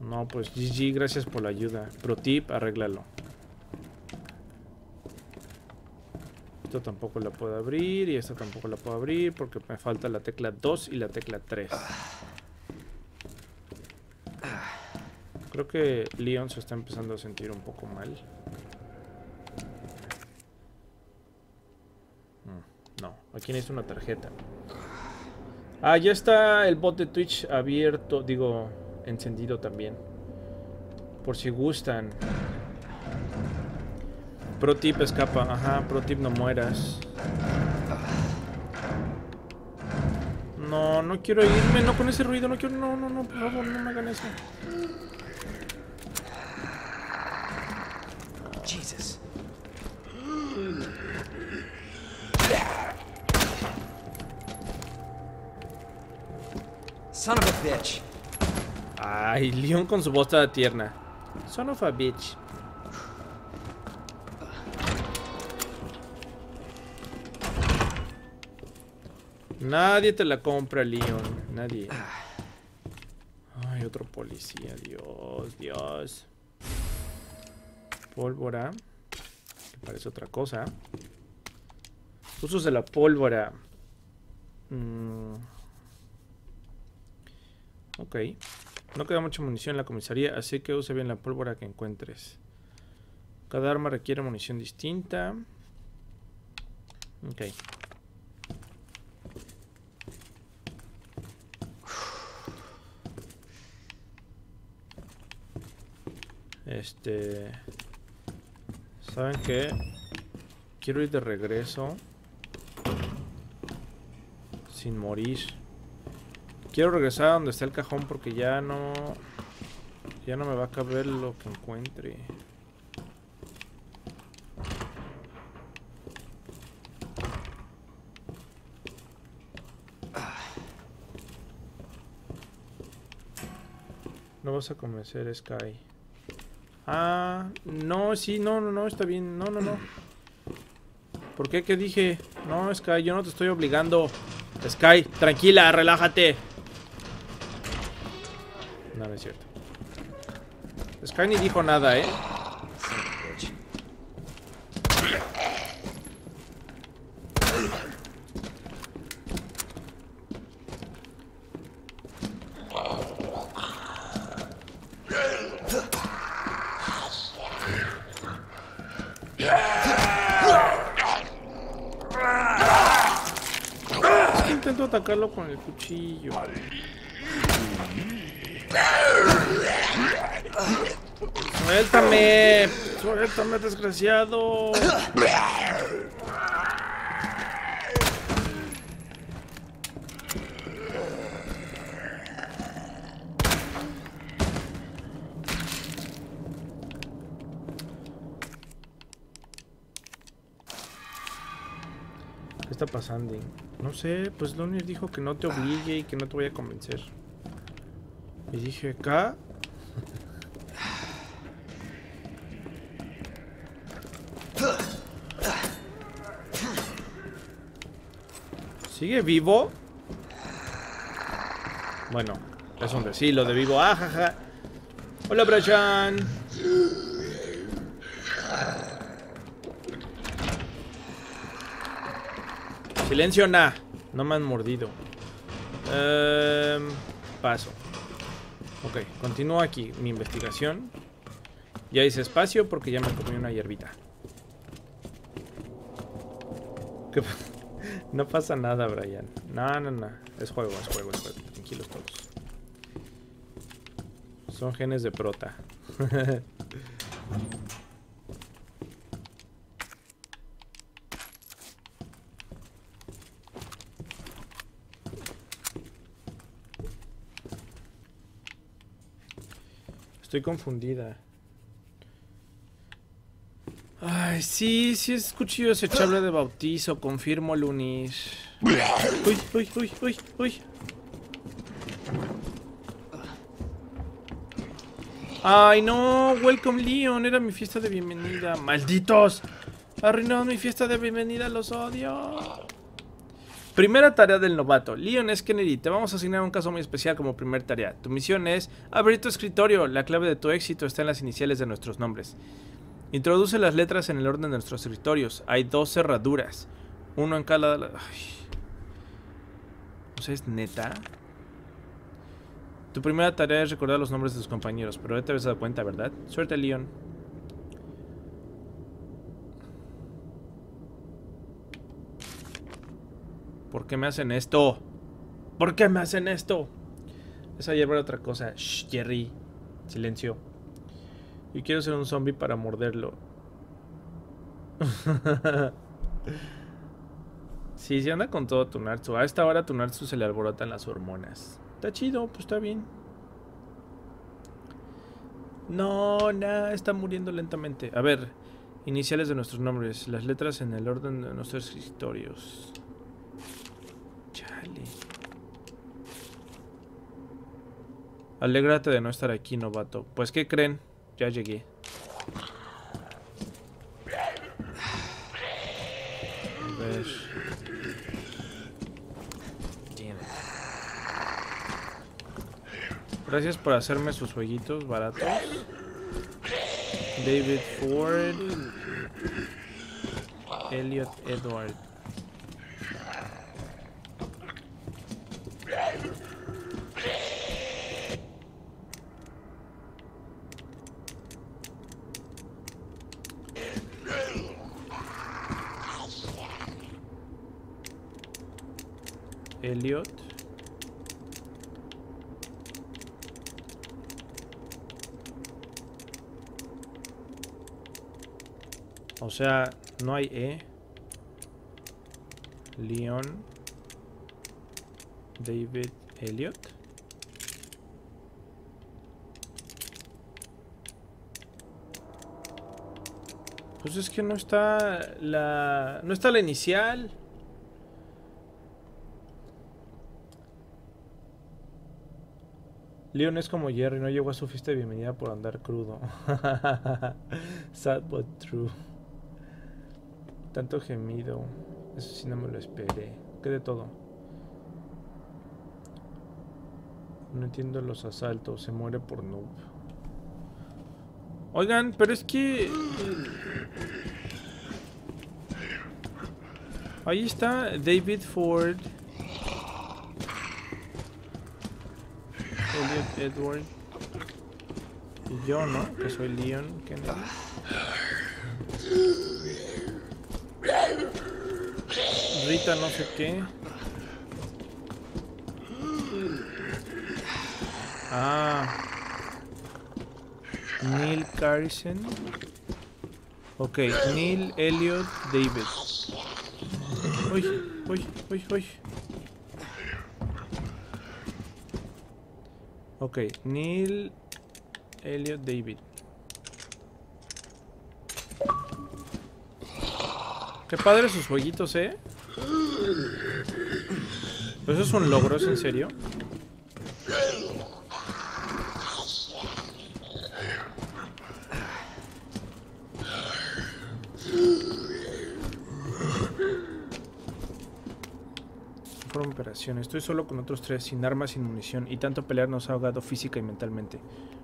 No, pues GG, gracias por la ayuda. Pro tip, arréglalo. Esto tampoco la puedo abrir y esta tampoco la puedo abrir porque me falta la tecla 2 y la tecla 3. Creo que Leon se está empezando a sentir un poco mal. Mm, No, aquí necesito una tarjeta. Ah, ya está el bot de Twitch abierto, digo, encendido también. Por si gustan. Pro tip escapa, ajá, pro tip no mueras. No, no quiero irme, no con ese ruido, no quiero, no, no, no, por favor, no me hagan eso. Ay, Leon con su voz toda tierna. Son of a bitch. Nadie te la compra, Leon. Nadie. Ay, otro policía. Dios, Dios. Pólvora. Que parece otra cosa. Usos de la pólvora. Mm. Ok. No queda mucha munición en la comisaría, así que use bien la pólvora que encuentres. Cada arma requiere munición distinta. Ok. Este... ¿Saben qué? Quiero ir de regreso. Sin morir. Quiero regresar a donde está el cajón porque ya no... Ya no me va a caber lo que encuentre. No vas a convencer, Sky. Ah, no, sí, no, no, no, está bien. No, no, no. ¿Por qué? ¿Qué dije? No, Sky, yo no te estoy obligando. Sky, tranquila, relájate. No, es cierto. Sky ni dijo nada, ¿eh? Intento atacarlo con el cuchillo. Suéltame, desgraciado. ¿Qué está pasando? No sé, pues Lonnie dijo que no te obligue y que no te voy a convencer. Y dije, acá. ¿Sigue vivo? Bueno, es un decir lo de vivo. ¡Ah, jaja! Hola, Brachan. Silencio, na. No me han mordido. Em, paso. Ok, continúo aquí mi investigación. Ya hice espacio porque ya me comí una hierbita. ¿Qué pa- No pasa nada, Brian. No, no, no. Es juego, es juego, es juego. Tranquilos todos. Son genes de prota. Estoy confundida. Ay, sí, sí es cuchillo desechable de bautizo, confirmo, Lunis. Uy, uy, uy, uy, uy. Ay, no, welcome Leon, era mi fiesta de bienvenida. ¡Malditos! Arruinaron mi fiesta de bienvenida, los odio. Primera tarea del novato. Leon S. Kennedy, te vamos a asignar un caso muy especial como primer tarea. Tu misión es abrir tu escritorio. La clave de tu éxito está en las iniciales de nuestros nombres. Introduce las letras en el orden de nuestros escritorios. Hay dos cerraduras. Uno en cada... Ay. O sea, es neta. Tu primera tarea es recordar los nombres de tus compañeros, pero ya te habías dado cuenta, ¿verdad? Suerte, Leon. ¿Por qué me hacen esto? ¿Por qué me hacen esto? Esa hierba era otra cosa. Shh, Jerry. Silencio. Yo quiero ser un zombie para morderlo. sí, se anda con todo Tunartsu. A esta hora Tunartsu se le alborotan las hormonas. Está chido, pues está bien. No, nada, está muriendo lentamente. A ver, iniciales de nuestros nombres. Las letras en el orden de nuestros escritorios. Chale. Alégrate de no estar aquí, novato. Pues, ¿qué creen? Ya llegué. Ver. Gracias por hacerme sus jueguitos baratos. David Ford. Elliot Edward. Elliot. O sea, no hay E. Leon. David Elliot. Pues es que no está la... No está la inicial. Leon es como Jerry, no llegó a su fiesta de bienvenida por andar crudo. Sad but true. Tanto gemido. Eso sí no me lo esperé. ¿Qué de todo? No entiendo los asaltos. Se muere por noob. Oigan, pero es que... Ahí está David Ford. Elliot Edward. Yo, ¿no? Que soy Leon Kennedy. Rita no sé qué. Ah. Neil Carson. Ok, Neil Elliot David. Uy, uy, uy, uy. Ok, Neil Elliot David. Qué padre sus jueguitos, ¿eh? ¿Pero eso es un logro, ¿es en serio? Estoy solo con otros tres, sin armas, sin munición, y tanto pelear nos ha ahogado física y mentalmente.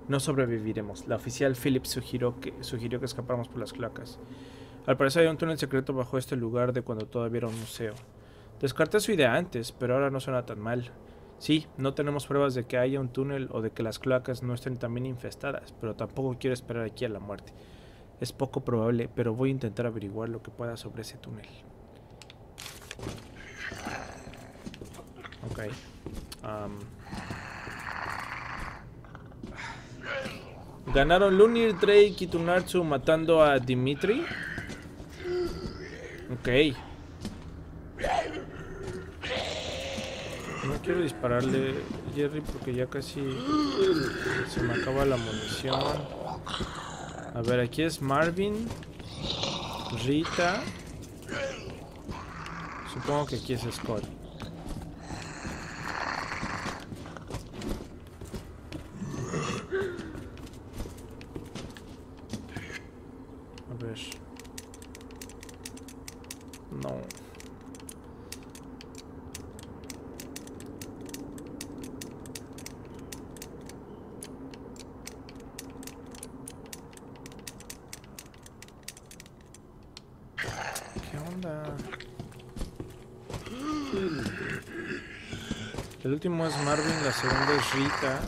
No sobreviviremos. La oficial Phillips sugirió que, sugirió escapáramos por las cloacas. Al parecer hay un túnel secreto bajo este lugar de cuando todavía era un museo. Descarté su idea antes, pero ahora no suena tan mal. Sí, no tenemos pruebas de que haya un túnel o de que las cloacas no estén también infestadas, pero tampoco quiero esperar aquí a la muerte. Es poco probable, pero voy a intentar averiguar lo que pueda sobre ese túnel. Ok. Um. Ganaron Lunir, Drake y matando a Dimitri. Ok. No quiero dispararle, Jerry, porque ya casi se me acaba la munición. A ver, aquí es Marvin, Rita. Supongo que aquí es Scott. No. ¿Qué onda? El último es Marvin, la segunda es Rita.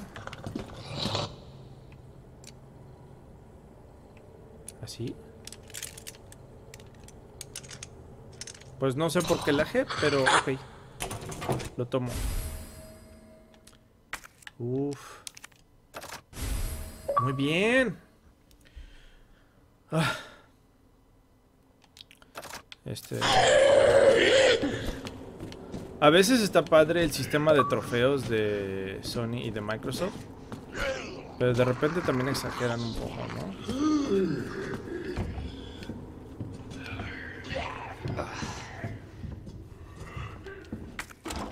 ¿Así? Pues no sé por qué la G, pero ok. Lo tomo. Uf. Muy bien. Ah. Este. A veces está padre el sistema de trofeos de Sony y de Microsoft. Pero de repente también exageran un poco, ¿no?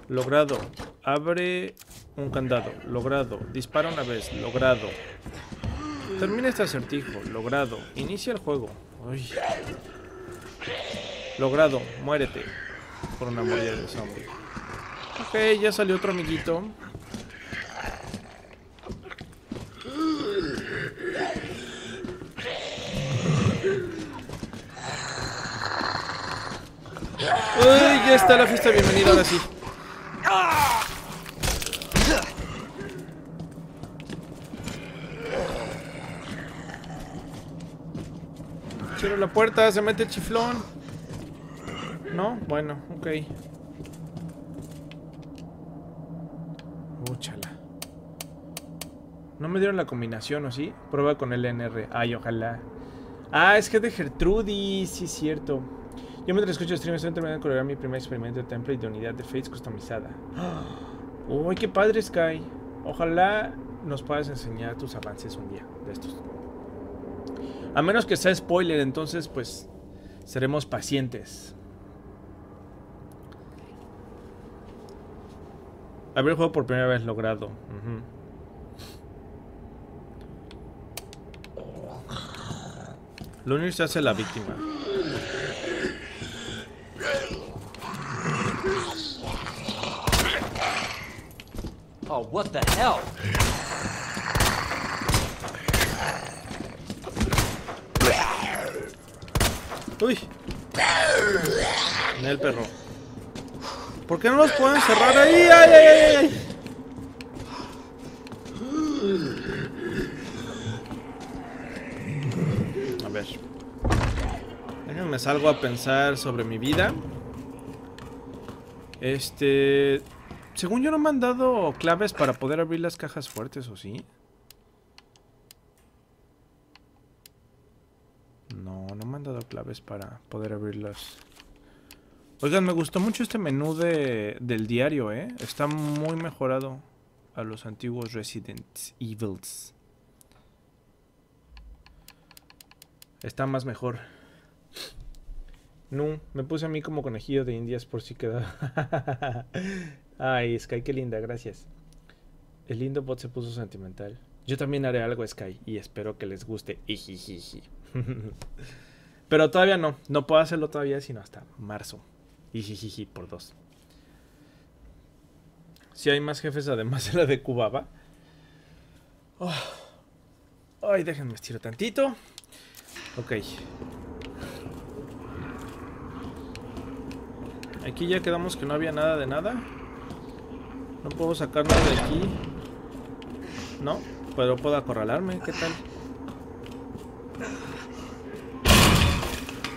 Logrado. Abre un candado. Logrado. Dispara una vez. Logrado. Termina este acertijo. Logrado. Inicia el juego. Uy. Logrado. Muérete. Por una mordida de zombie. Ok, ya salió otro amiguito. Uy, ya está la fiesta. Bienvenido ahora sí. Cierro la puerta, se mete el chiflón. No, bueno, ok. Úchala. No me dieron la combinación, ¿o sí? Prueba con el NR. Ay, ojalá. Ah, es que es de Gertrudis, sí es cierto. Yo mientras escucho stream estoy terminando de colorear mi primer experimento de template de unidad de Fates customizada. Uy, qué padre, Sky. Ojalá nos puedas enseñar tus avances un día de estos. A menos que sea spoiler, entonces pues seremos pacientes. Haber jugado por primera vez logrado. Uh -huh. Se hace la víctima. Oh, what the hell? Uy. En el perro. ¿Por qué no los pueden cerrar ahí? ¡Ay, ay, ay, ay! A ver. Déjenme salgo a pensar sobre mi vida. Este... Según yo no me han dado claves para poder abrir las cajas fuertes, ¿o sí? No, no me han dado claves para poder abrirlas. Oigan, me gustó mucho este menú de, del diario, ¿eh? Está muy mejorado a los antiguos Resident Evils. Está más mejor. No, me puse a mí como conejillo de indias por si queda. Ay, Sky, qué linda, gracias. El lindo bot se puso sentimental. Yo también haré algo, Sky, y espero que les guste. Ijijiji. Pero todavía no, no puedo hacerlo todavía sino hasta marzo. Ijijiji por dos. Si hay más jefes además de la de Cubaba. Oh. Ay, déjenme estirar tantito. Ok. Aquí ya quedamos que no había nada de nada. No puedo sacar nada de aquí. No, pero puedo acorralarme. ¿Qué tal?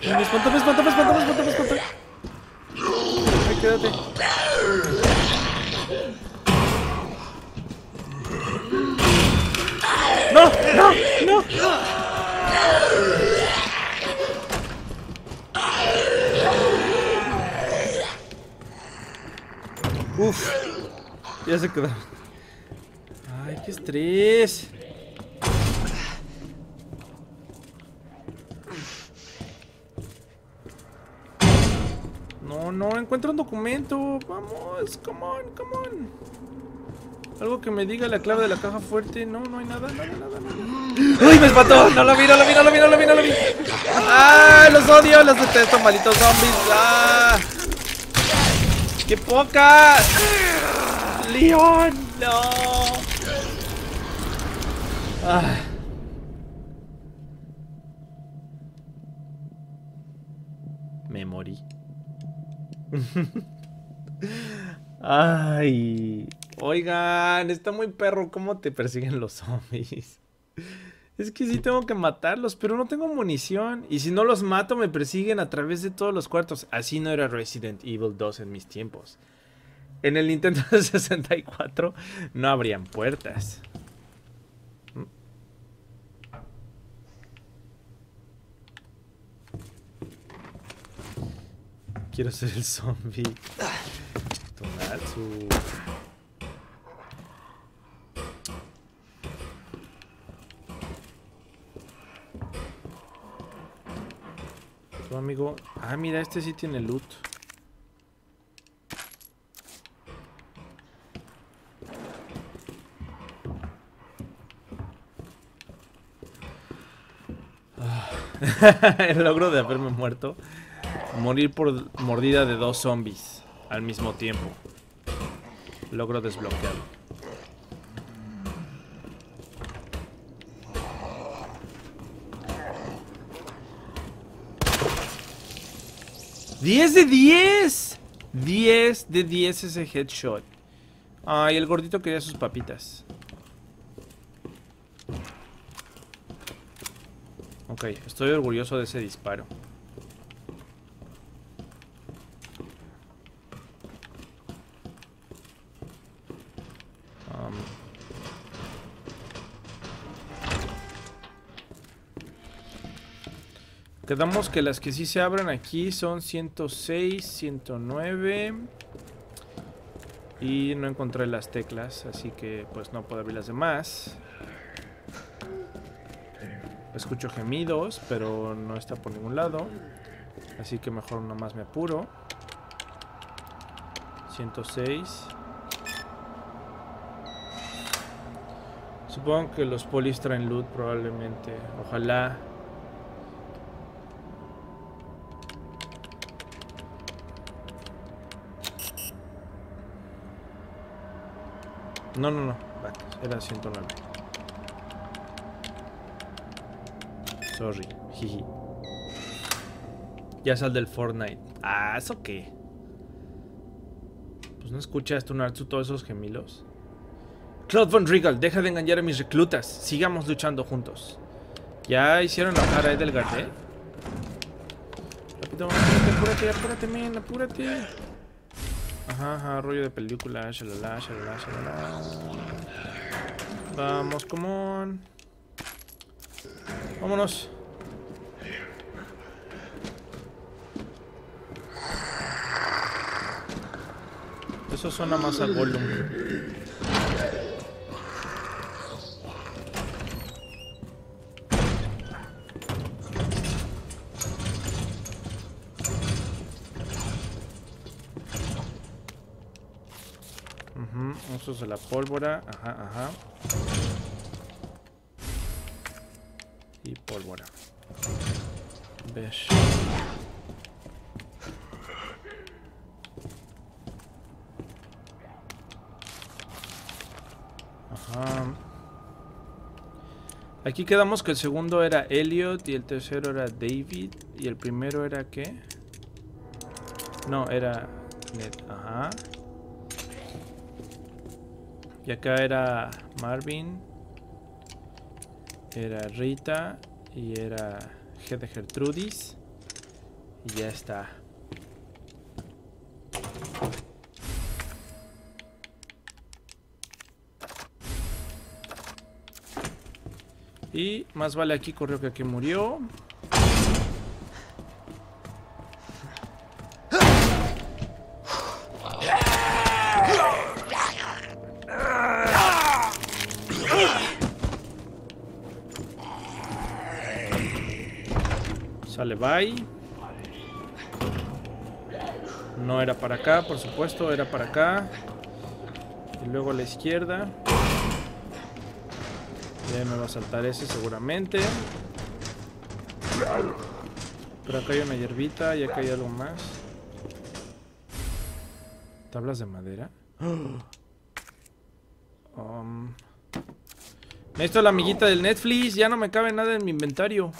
Me espantó, me espantó, me espantó, me espantó, me espantó. Ay, quédate. ¡No! ¡No! ¡No! Uf. Ya se quedaron. Ay, qué estrés. No, encuentro un documento. Vamos, come on, come on. Algo que me diga la clave de la caja fuerte. No, no hay nada, nada, nada, nada. ¡Uy, me espantó! No lo vi, no lo vi, no lo vi, no lo vi, no lo vi. ¡Ah! Los odio, los detesto, malditos zombies. ¡Ah! ¡Qué poca! ¡Leon! ¡No! Ah. Ay. Oigan, está muy perro cómo te persiguen los zombies. Es que sí tengo que matarlos, pero no tengo munición. Y si no los mato, me persiguen a través de todos los cuartos. Así no era Resident Evil 2 en mis tiempos. En el Nintendo 64 no habrían puertas. Quiero ser el zombie. Tonatsu. Tu amigo. Ah, mira, este sí tiene loot. Ah. el logro de haberme muerto. Morir por mordida de dos zombies al mismo tiempo. Logro desbloqueado. ¡10 de 10! 10 de 10 ese headshot. Ay, el gordito quería sus papitas. Ok, estoy orgulloso de ese disparo. Quedamos que las que sí se abren aquí son 106, 109 y no encontré las teclas, así que pues no puedo abrir las demás. Escucho gemidos, pero no está por ningún lado, así que mejor nomás me apuro. 106. Supongo que los polis traen loot probablemente. Ojalá. No, no, no. Era 109. Sorry. Jiji. Ya sal del Fortnite. Ah, ¿eso qué? Pues no escuchas tu Natsu todos esos gemilos. Claude Von Regal, deja de engañar a mis reclutas. Sigamos luchando juntos. ¿Ya hicieron la cara del Garde? Rápido, apúrate, apúrate, apúrate, men, apúrate. Ajá, ajá, rollo de película. Shalala, shalala, shalala. Vamos, come on. Vámonos. Eso suena más a Gollum. Usos de la pólvora. Ajá, ajá. Y pólvora. Ves. Ajá. Aquí quedamos que el segundo era Elliot y el tercero era David. ¿Y el primero era qué? No, era. Ajá. Y acá era Marvin. Era Rita. Y era G de Gertrudis. Y ya está. Y más vale aquí corrió que aquí murió. Bye. No era para acá, por supuesto, era para acá. Y luego a la izquierda. Ya me va a saltar ese seguramente. Pero acá hay una hierbita y acá hay algo más. ¿Tablas de madera? Um, Necesito la amiguita del Netflix. Ya no me cabe nada en mi inventario.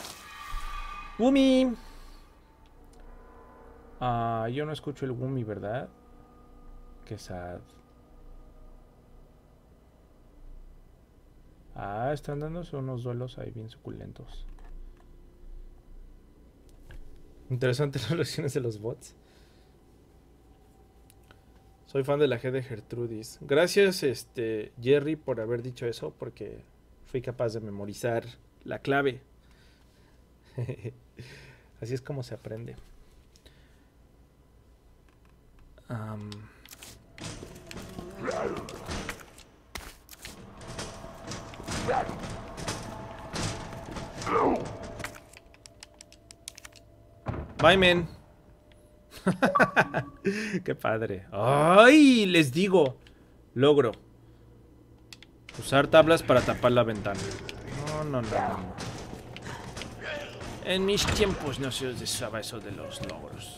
Wumi. Ah, yo no escucho el Wumi, ¿verdad? Qué sad. Ah, están dándose unos duelos ahí bien suculentos. Interesante las lecciones de los bots. Soy fan de la G de Gertrudis. Gracias, este, Jerry, por haber dicho eso, porque fui capaz de memorizar la clave. Así es como se aprende. Um. Bye, men. Qué padre. ¡Ay! Les digo. Logro. Usar tablas para tapar la ventana. No, no. En mis tiempos no se usaba eso de los logros.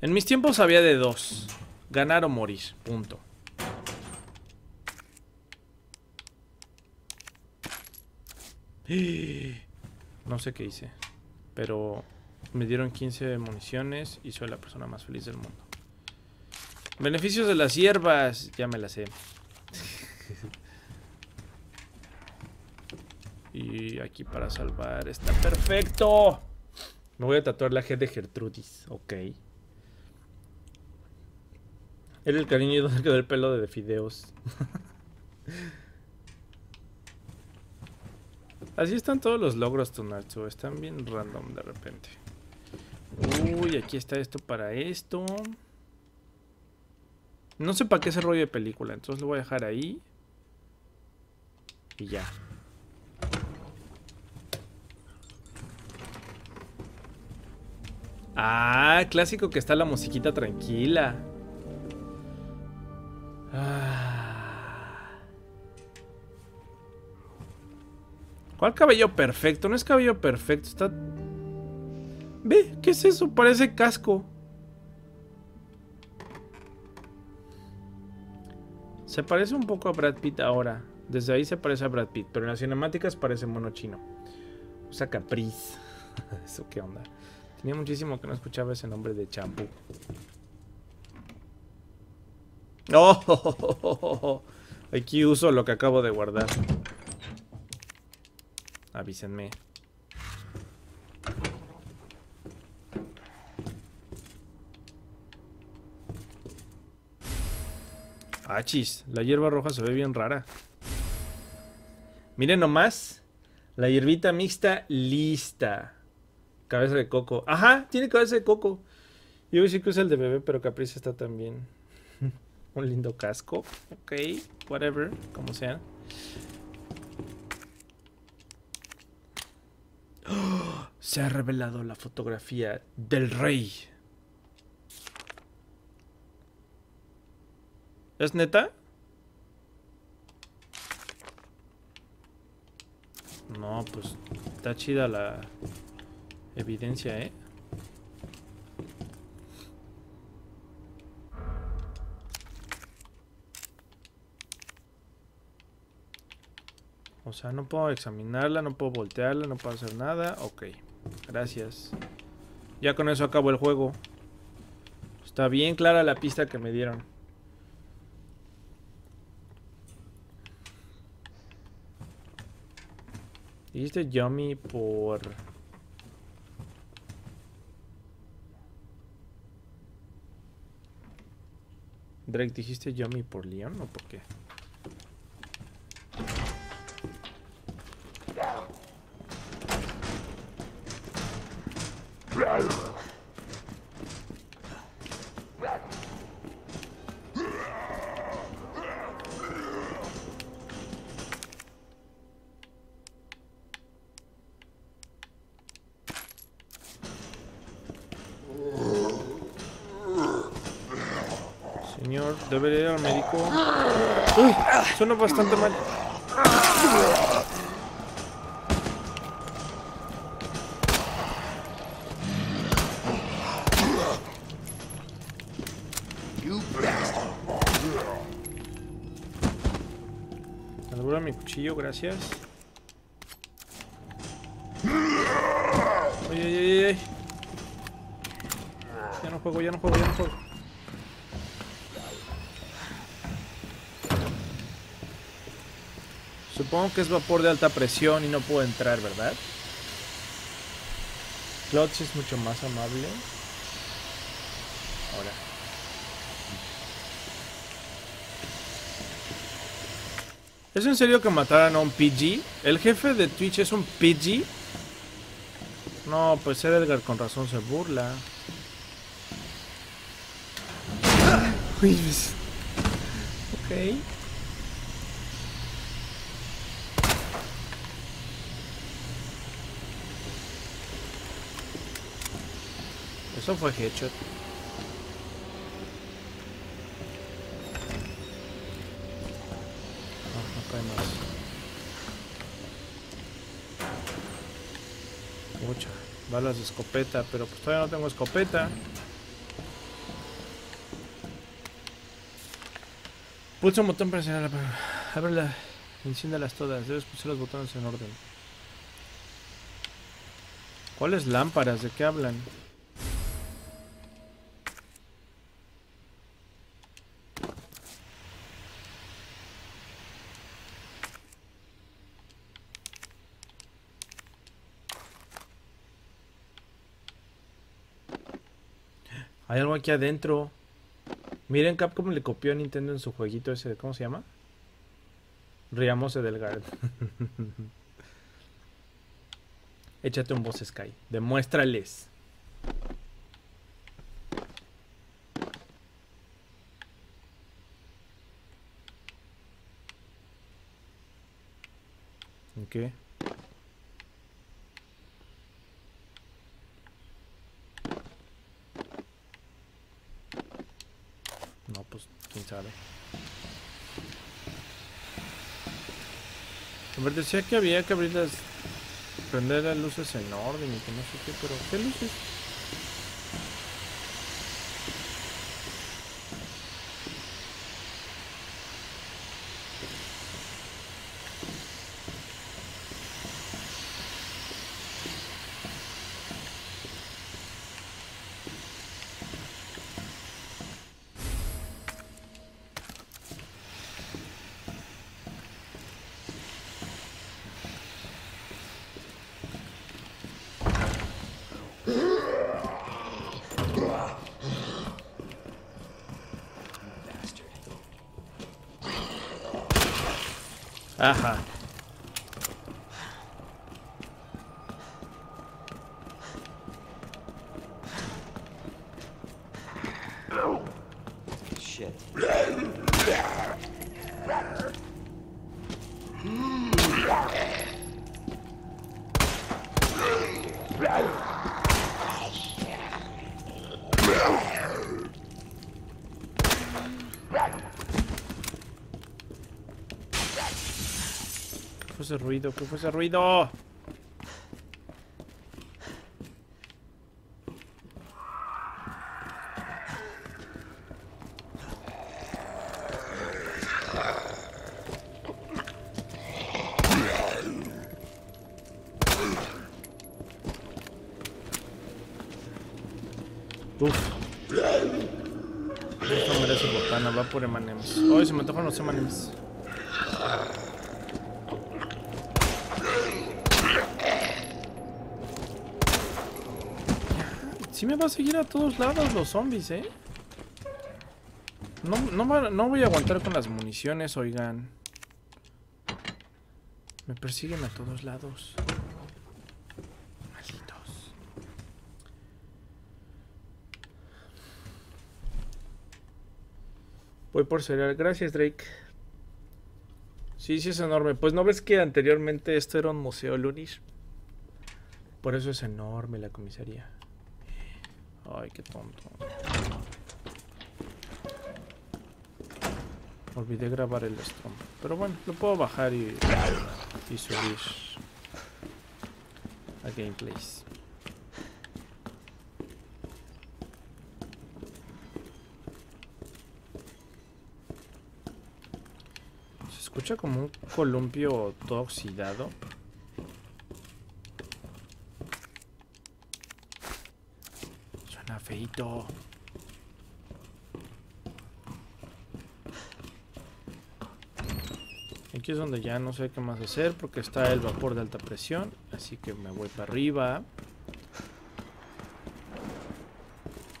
En mis tiempos había de dos. Ganar o morir. Punto. No sé qué hice. Pero me dieron 15 municiones y soy la persona más feliz del mundo. Beneficios de las hierbas. Ya me las sé. y aquí para salvar. Está perfecto. Me voy a tatuar la G de Gertrudis. Ok. Era el cariño y donde quedó el pelo de fideos. Así están todos los logros, Tonatsu. Están bien random de repente. Uy, aquí está esto para esto. No sé para qué ese rollo de película. Entonces lo voy a dejar ahí. Y ya. Ah, clásico que está la musiquita tranquila. Ah. ¿Cuál cabello perfecto? No es cabello perfecto, está... Ve, ¿qué es eso? Parece casco. Se parece un poco a Brad Pitt ahora. Desde ahí se parece a Brad Pitt, pero en las cinemáticas parece mono chino. Usa capriz. ¿Eso qué onda? Tenía muchísimo que no escuchaba ese nombre de champú. ¡Oh! Aquí uso lo que acabo de guardar. Avísenme. Achis, la hierba roja se ve bien rara. Miren nomás. La hierbita mixta lista. Cabeza de coco. Ajá, tiene cabeza de coco. Yo decir que es el de bebé, pero Caprice está también. Un lindo casco. Ok, whatever, como sea. Se ha revelado la fotografía del rey. ¿Es neta? No, pues está chida la evidencia, ¿eh? O sea, no puedo examinarla, no puedo voltearla, no puedo hacer nada. Ok, gracias. Ya con eso acabo el juego. Está bien clara la pista que me dieron. Dijiste Yummy por... Drake, ¿dijiste Yummy por Leon o por qué? Señor, debería ir al médico. Uy, suena bastante mal. Albura mi cuchillo, gracias. Ay, ay, ay, ay. Ya no juego, ya no juego, ya no juego. Supongo que es vapor de alta presión y no puedo entrar, ¿verdad? Clutch es mucho más amable. Ahora. ¿Es en serio que mataran a un PG? ¿El jefe de Twitch es un PG? No, pues Edgar con razón se burla. Pues, Ok. Eso fue headshot. No, no cae más. Mucha. Balas de escopeta, pero pues todavía no tengo escopeta. Pulsa un botón para señalar la... Ábrela. Enciéndalas todas. Debes pulsar los botones en orden. ¿Cuáles lámparas? ¿De qué hablan? Hay algo aquí adentro. Miren, Capcom le copió a Nintendo en su jueguito ese, ¿cómo se llama? Riamose del Guard. Échate un boss Sky. Demuéstrales. ¿En qué? No, pues, quién sabe. Decía que había que abrir las... Prender las luces en orden y que no sé qué, pero ¿qué luces? Ajá. Shit. ¿Qué fue ese ruido? ¿Qué fue ese ruido? Uf. Esto merece botana, va por M&M's. Ay, se me antojan los M&M's. Va a seguir a todos lados los zombies, ¿eh? No, no, voy a aguantar con las municiones, oigan. Me persiguen a todos lados. Malditos. Voy por cereal. Gracias, Drake. Sí, sí es enorme. Pues no ves que anteriormente esto era un museo Lunis. Por eso es enorme la comisaría. Qué tonto. Olvidé grabar el Storm. Pero bueno, lo puedo bajar y, y subir a gameplays. Se escucha como un columpio todo oxidado. Aquí es donde ya no sé qué más hacer porque está el vapor de alta presión. Así que me voy para arriba.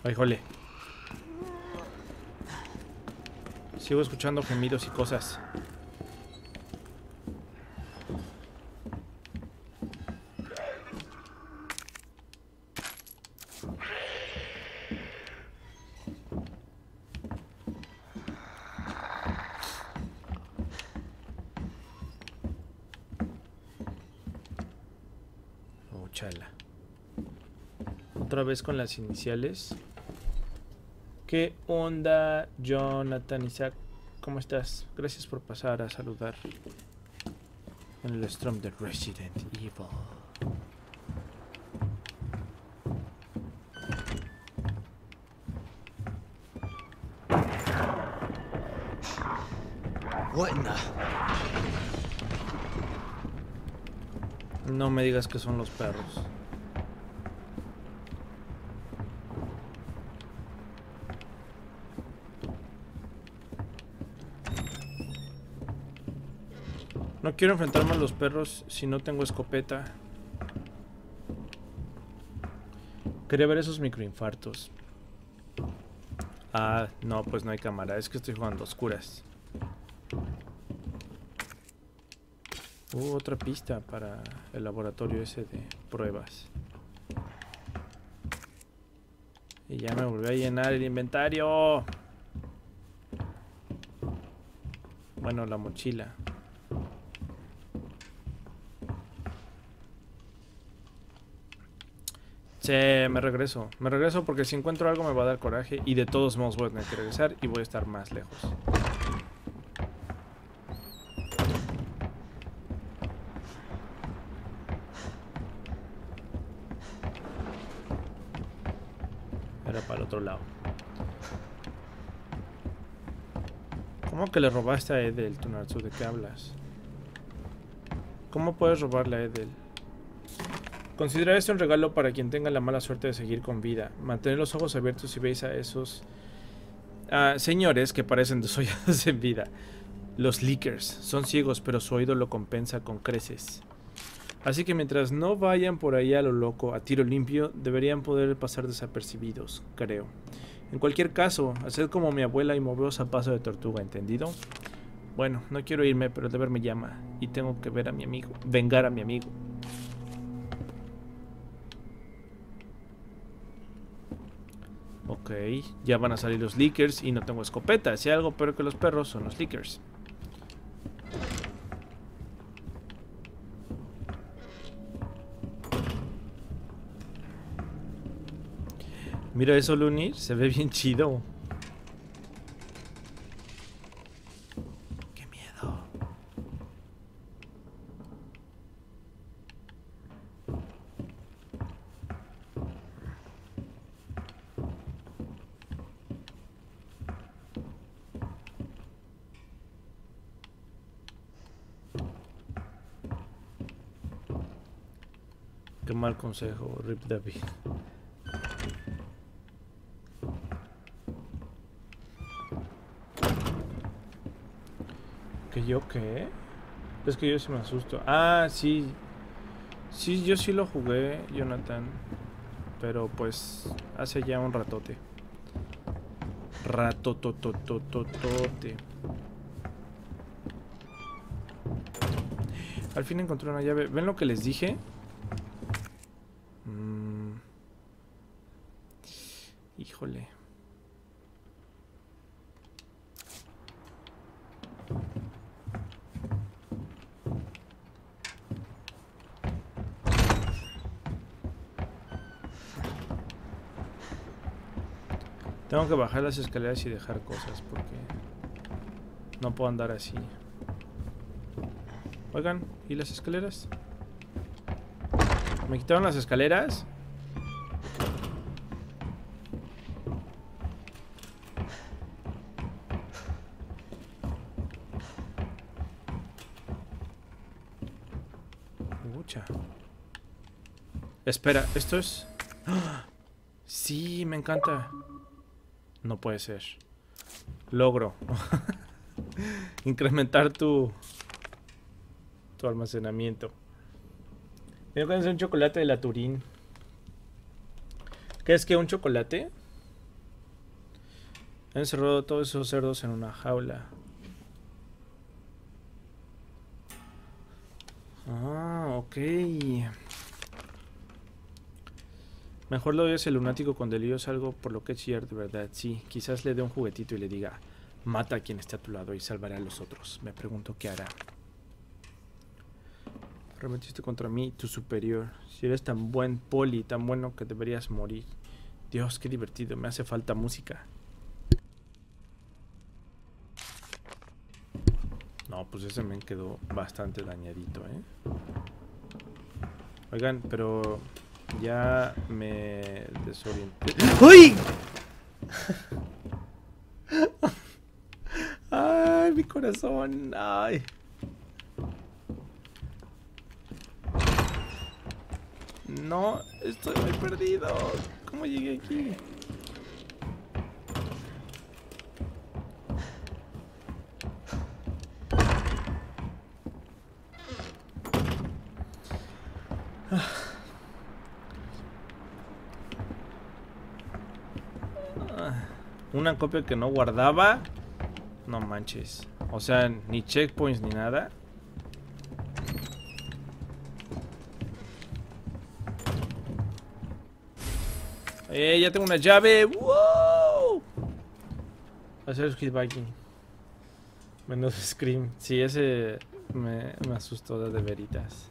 Ay, jole. Sigo escuchando gemidos y cosas. Oh, chala. Otra vez con las iniciales. ¿Qué onda, Jonathan Isaac? ¿Cómo estás? Gracias por pasar a saludar en el stream de Resident Evil. No me digas que son los perros. Quiero enfrentarme a los perros si no tengo escopeta. Quería ver esos microinfartos. Ah, no, pues no hay cámara. Es que estoy jugando a oscuras. Uh, otra pista para el laboratorio ese de pruebas. Y ya me volvió a llenar el inventario. Bueno, la mochila. Sí, me regreso. Me regreso porque si encuentro algo me va a dar coraje y de todos modos voy a tener que regresar y voy a estar más lejos. Era para el otro lado. ¿Cómo que le robaste a Edel, Tunatsu? ¿De qué hablas? ¿Cómo puedes robarle a Edel? Considera esto un regalo para quien tenga la mala suerte de seguir con vida. Mantener los ojos abiertos si veis a esos señores que parecen desollados en vida. Los leakers son ciegos, pero su oído lo compensa con creces. Así que mientras no vayan por ahí a lo loco, a tiro limpio, deberían poder pasar desapercibidos, creo. En cualquier caso, haced como mi abuela y moveos a paso de tortuga, ¿entendido? Bueno, no quiero irme, pero el deber me llama. Y tengo que ver a mi amigo. Vengar a mi amigo. Ok, ya van a salir los leakers y no tengo escopeta. Si hay algo peor que los perros son los leakers. Mira eso, Lunir. Se ve bien chido. Consejo, Rip David. ¿Que yo qué? Es que yo sí me asusto. Ah, sí. Sí, yo sí lo jugué, Jonathan. Pero pues hace ya un ratote. Ratototototote. Al fin encontré una llave. ¿Ven lo que les dije? Mm. Híjole. Tengo que bajar las escaleras y dejar cosas porque no puedo andar así. Oigan, ¿y las escaleras? ¿Me quitaron las escaleras? Mucha. Espera, esto es... ¡Ah! Sí, me encanta. No puede ser. Logro. Incrementar tu... Tu almacenamiento. Tengo que hacer un chocolate de la Turín. ¿Qué es que un chocolate? He encerrado todos esos cerdos en una jaula. Ah, ok. Mejor lo es el lunático con delirios algo por lo que es cierto, verdad. Sí, quizás le dé un juguetito y le diga, mata a quien esté a tu lado y salvará a los otros. Me pregunto qué hará. Arremetiste contra mí, tu superior. Si eres tan buen poli, tan bueno que deberías morir. Dios, qué divertido. Me hace falta música. No, pues ese me quedó bastante dañadito, ¿eh? Oigan, pero ya me desorienté. ¡Uy! ¡Ay, mi corazón! ¡Ay! No, estoy muy perdido. ¿Cómo llegué aquí? Una copia que no guardaba. No manches. O sea, ni checkpoints ni nada. Eh, ya tengo una llave. ¡Wow! Hacer hitbiking. Menos scream. Sí, ese me, me asustó de veritas.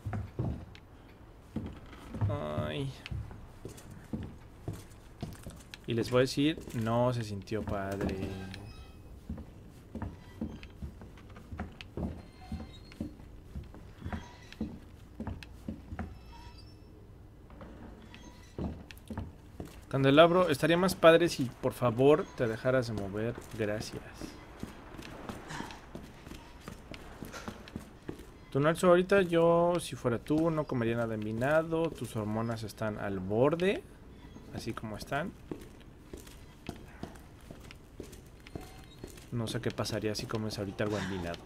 Ay. Y les voy a decir, no se sintió padre. Candelabro, estaría más padre si por favor te dejaras de mover. Gracias. Tunalzo, ahorita yo, si fuera tú, no comería nada envinado. Tus hormonas están al borde. Así como están. No sé qué pasaría si comes ahorita algo envinado.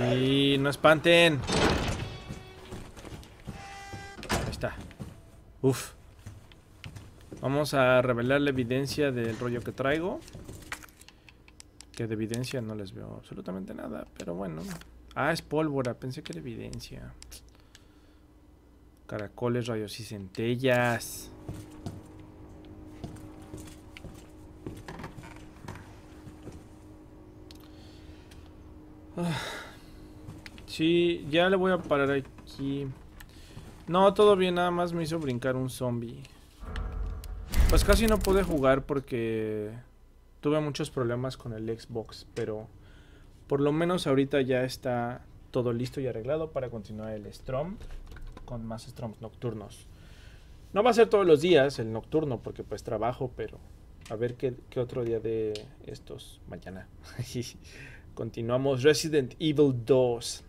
Ay, no espanten. Ahí está. Uf. Vamos a revelar la evidencia del rollo que traigo. Que de evidencia no les veo absolutamente nada, pero bueno. Ah, es pólvora, pensé que era evidencia. Caracoles, rayos y centellas. Ah. Sí, ya le voy a parar aquí. No, todo bien, nada más me hizo brincar un zombie. Pues casi no pude jugar porque tuve muchos problemas con el Xbox, pero por lo menos ahorita ya está todo listo y arreglado para continuar el Strom con más Stroms nocturnos. No va a ser todos los días el nocturno porque pues trabajo, pero a ver qué, qué otro día de estos mañana. Continuamos Resident Evil 2.